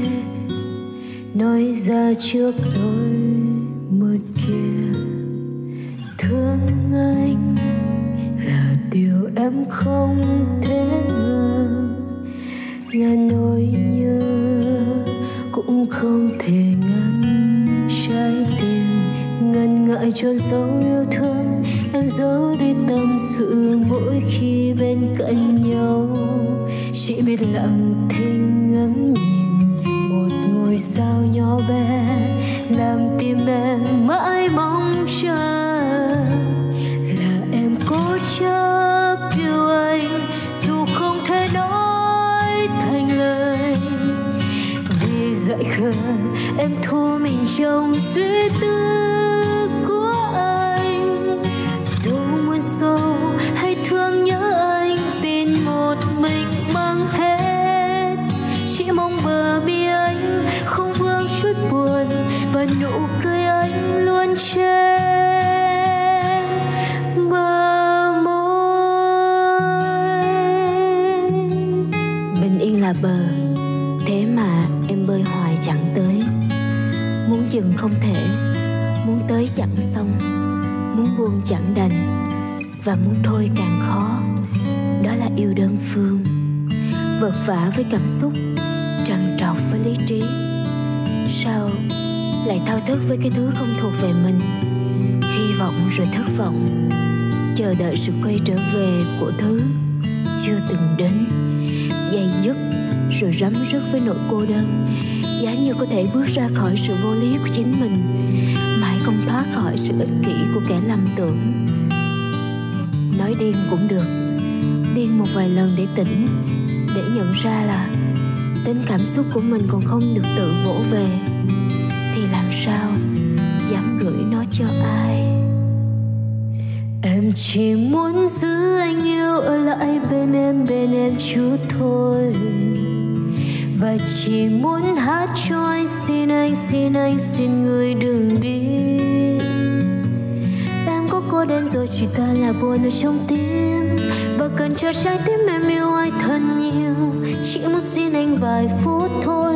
nói ra trước đôi môi kia. Thương anh là điều em không thể ngờ. Là nỗi nhớ cũng không thể ngăn trái tim. Ngần ngại cho dấu yêu thương, em giấu đi tâm sự. Mỗi khi bên cạnh nhau, chỉ biết lặng thinh ngắm nhìn ngôi sao nhỏ bé làm tim em mãi mong chờ. Là em cố chấp yêu anh, dù không thể nói thành lời. Vì dậy khờ, em thu mình trong suy tư của anh. Dù muôn sâu hay thương nhớ anh, xin một mình mang hết. Chỉ mong và nụ cười anh luôn trên bờ môi. Bình yên là bờ, thế mà em bơi hoài chẳng tới. Muốn dừng không thể, muốn tới chẳng xong. Muốn buông chẳng đành, và muốn thôi càng khó. Đó là yêu đơn phương vật vả với cảm xúc, trằn trọc với lý trí. Sao lại thao thức với cái thứ không thuộc về mình. Hy vọng rồi thất vọng, chờ đợi sự quay trở về của thứ chưa từng đến. Dày dứt rồi rắm rứt với nỗi cô đơn. Giá như có thể bước ra khỏi sự vô lý của chính mình, mãi không thoát khỏi sự ích kỷ của kẻ lầm tưởng. Nói điên cũng được, điên một vài lần để tỉnh, để nhận ra là tính cảm xúc của mình còn không được tự vỗ về sao dám gửi nó cho ai? Em chỉ muốn giữ anh yêu ở lại bên em bên em chút thôi. Và chỉ muốn hát cho anh, xin anh xin anh, xin người đừng đi. Em có cô đơn rồi, chỉ ta là buồn ở trong tim. Và cần cho trái tim em yêu ai thật nhiều. Chỉ muốn xin anh vài phút thôi,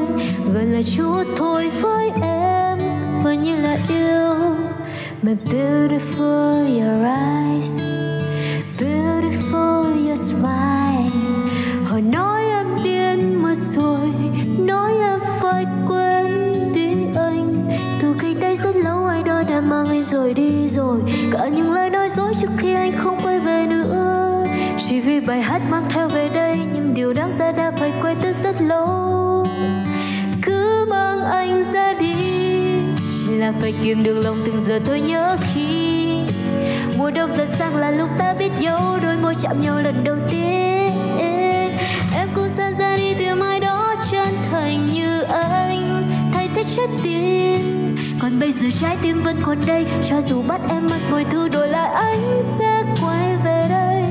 gần là chút thôi với em và như là yêu my beautiful, your eyes. Beautiful, your smile. Họ nói em điên mất rồi. Nói em phải quên đi anh. Từ cách đây rất lâu ai đó đã mang anh rồi đi rồi. Cả những lời nói dối trước khi anh không quay về nữa. Chỉ vì bài hát mang theo về đây nhưng điều đáng ra đã phải quay từ rất lâu. Là phải kiềm được lòng từng giờ tôi nhớ khi mùa đông dần sang là lúc ta biết nhau đôi môi chạm nhau lần đầu tiên. Em cũng xa ra đi tìm ai đó chân thành như anh, thay thế trái tim. Còn bây giờ trái tim vẫn còn đây, cho dù bắt em mất mọi thứ, đổi lại anh sẽ quay về đây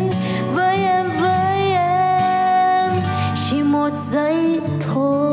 với em với em. Chỉ một giây thôi.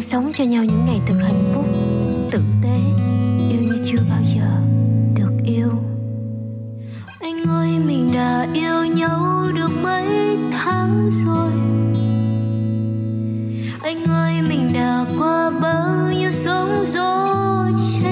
Mong sống cho nhau những ngày thật hạnh phúc, tử tế, yêu như chưa bao giờ được yêu. Anh ơi, mình đã yêu nhau được mấy tháng rồi? Anh ơi, mình đã qua bao nhiêu sóng gió trên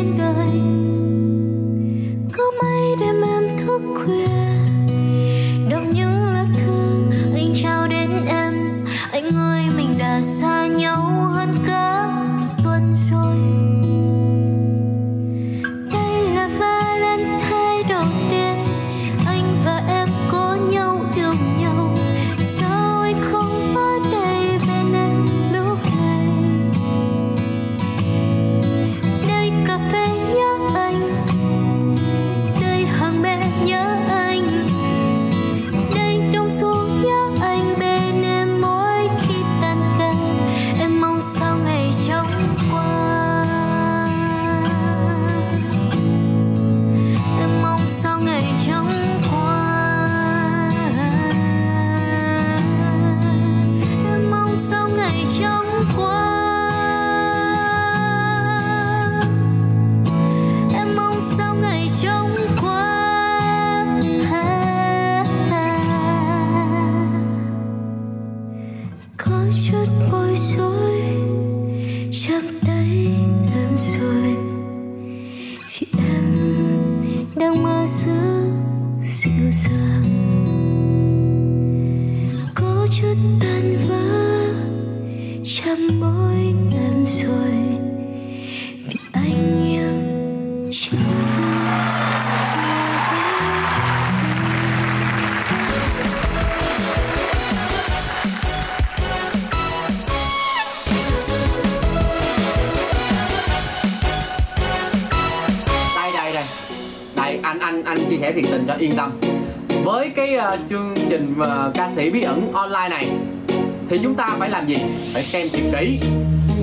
thì chúng ta phải làm gì? Phải xem thiệt kỹ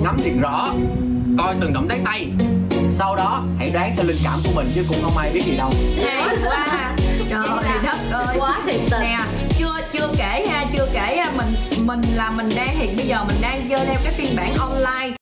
ngắm thiệt rõ coi từng động tác tay. Sau đó hãy đoán theo linh cảm của mình chứ cũng không ai biết gì đâu. Hay quá. Trời ơi đất ơi. quá thiệt tình. Nè chưa chưa kể ha chưa kể ha, mình mình là mình đang hiện bây giờ mình đang chơi theo cái phiên bản online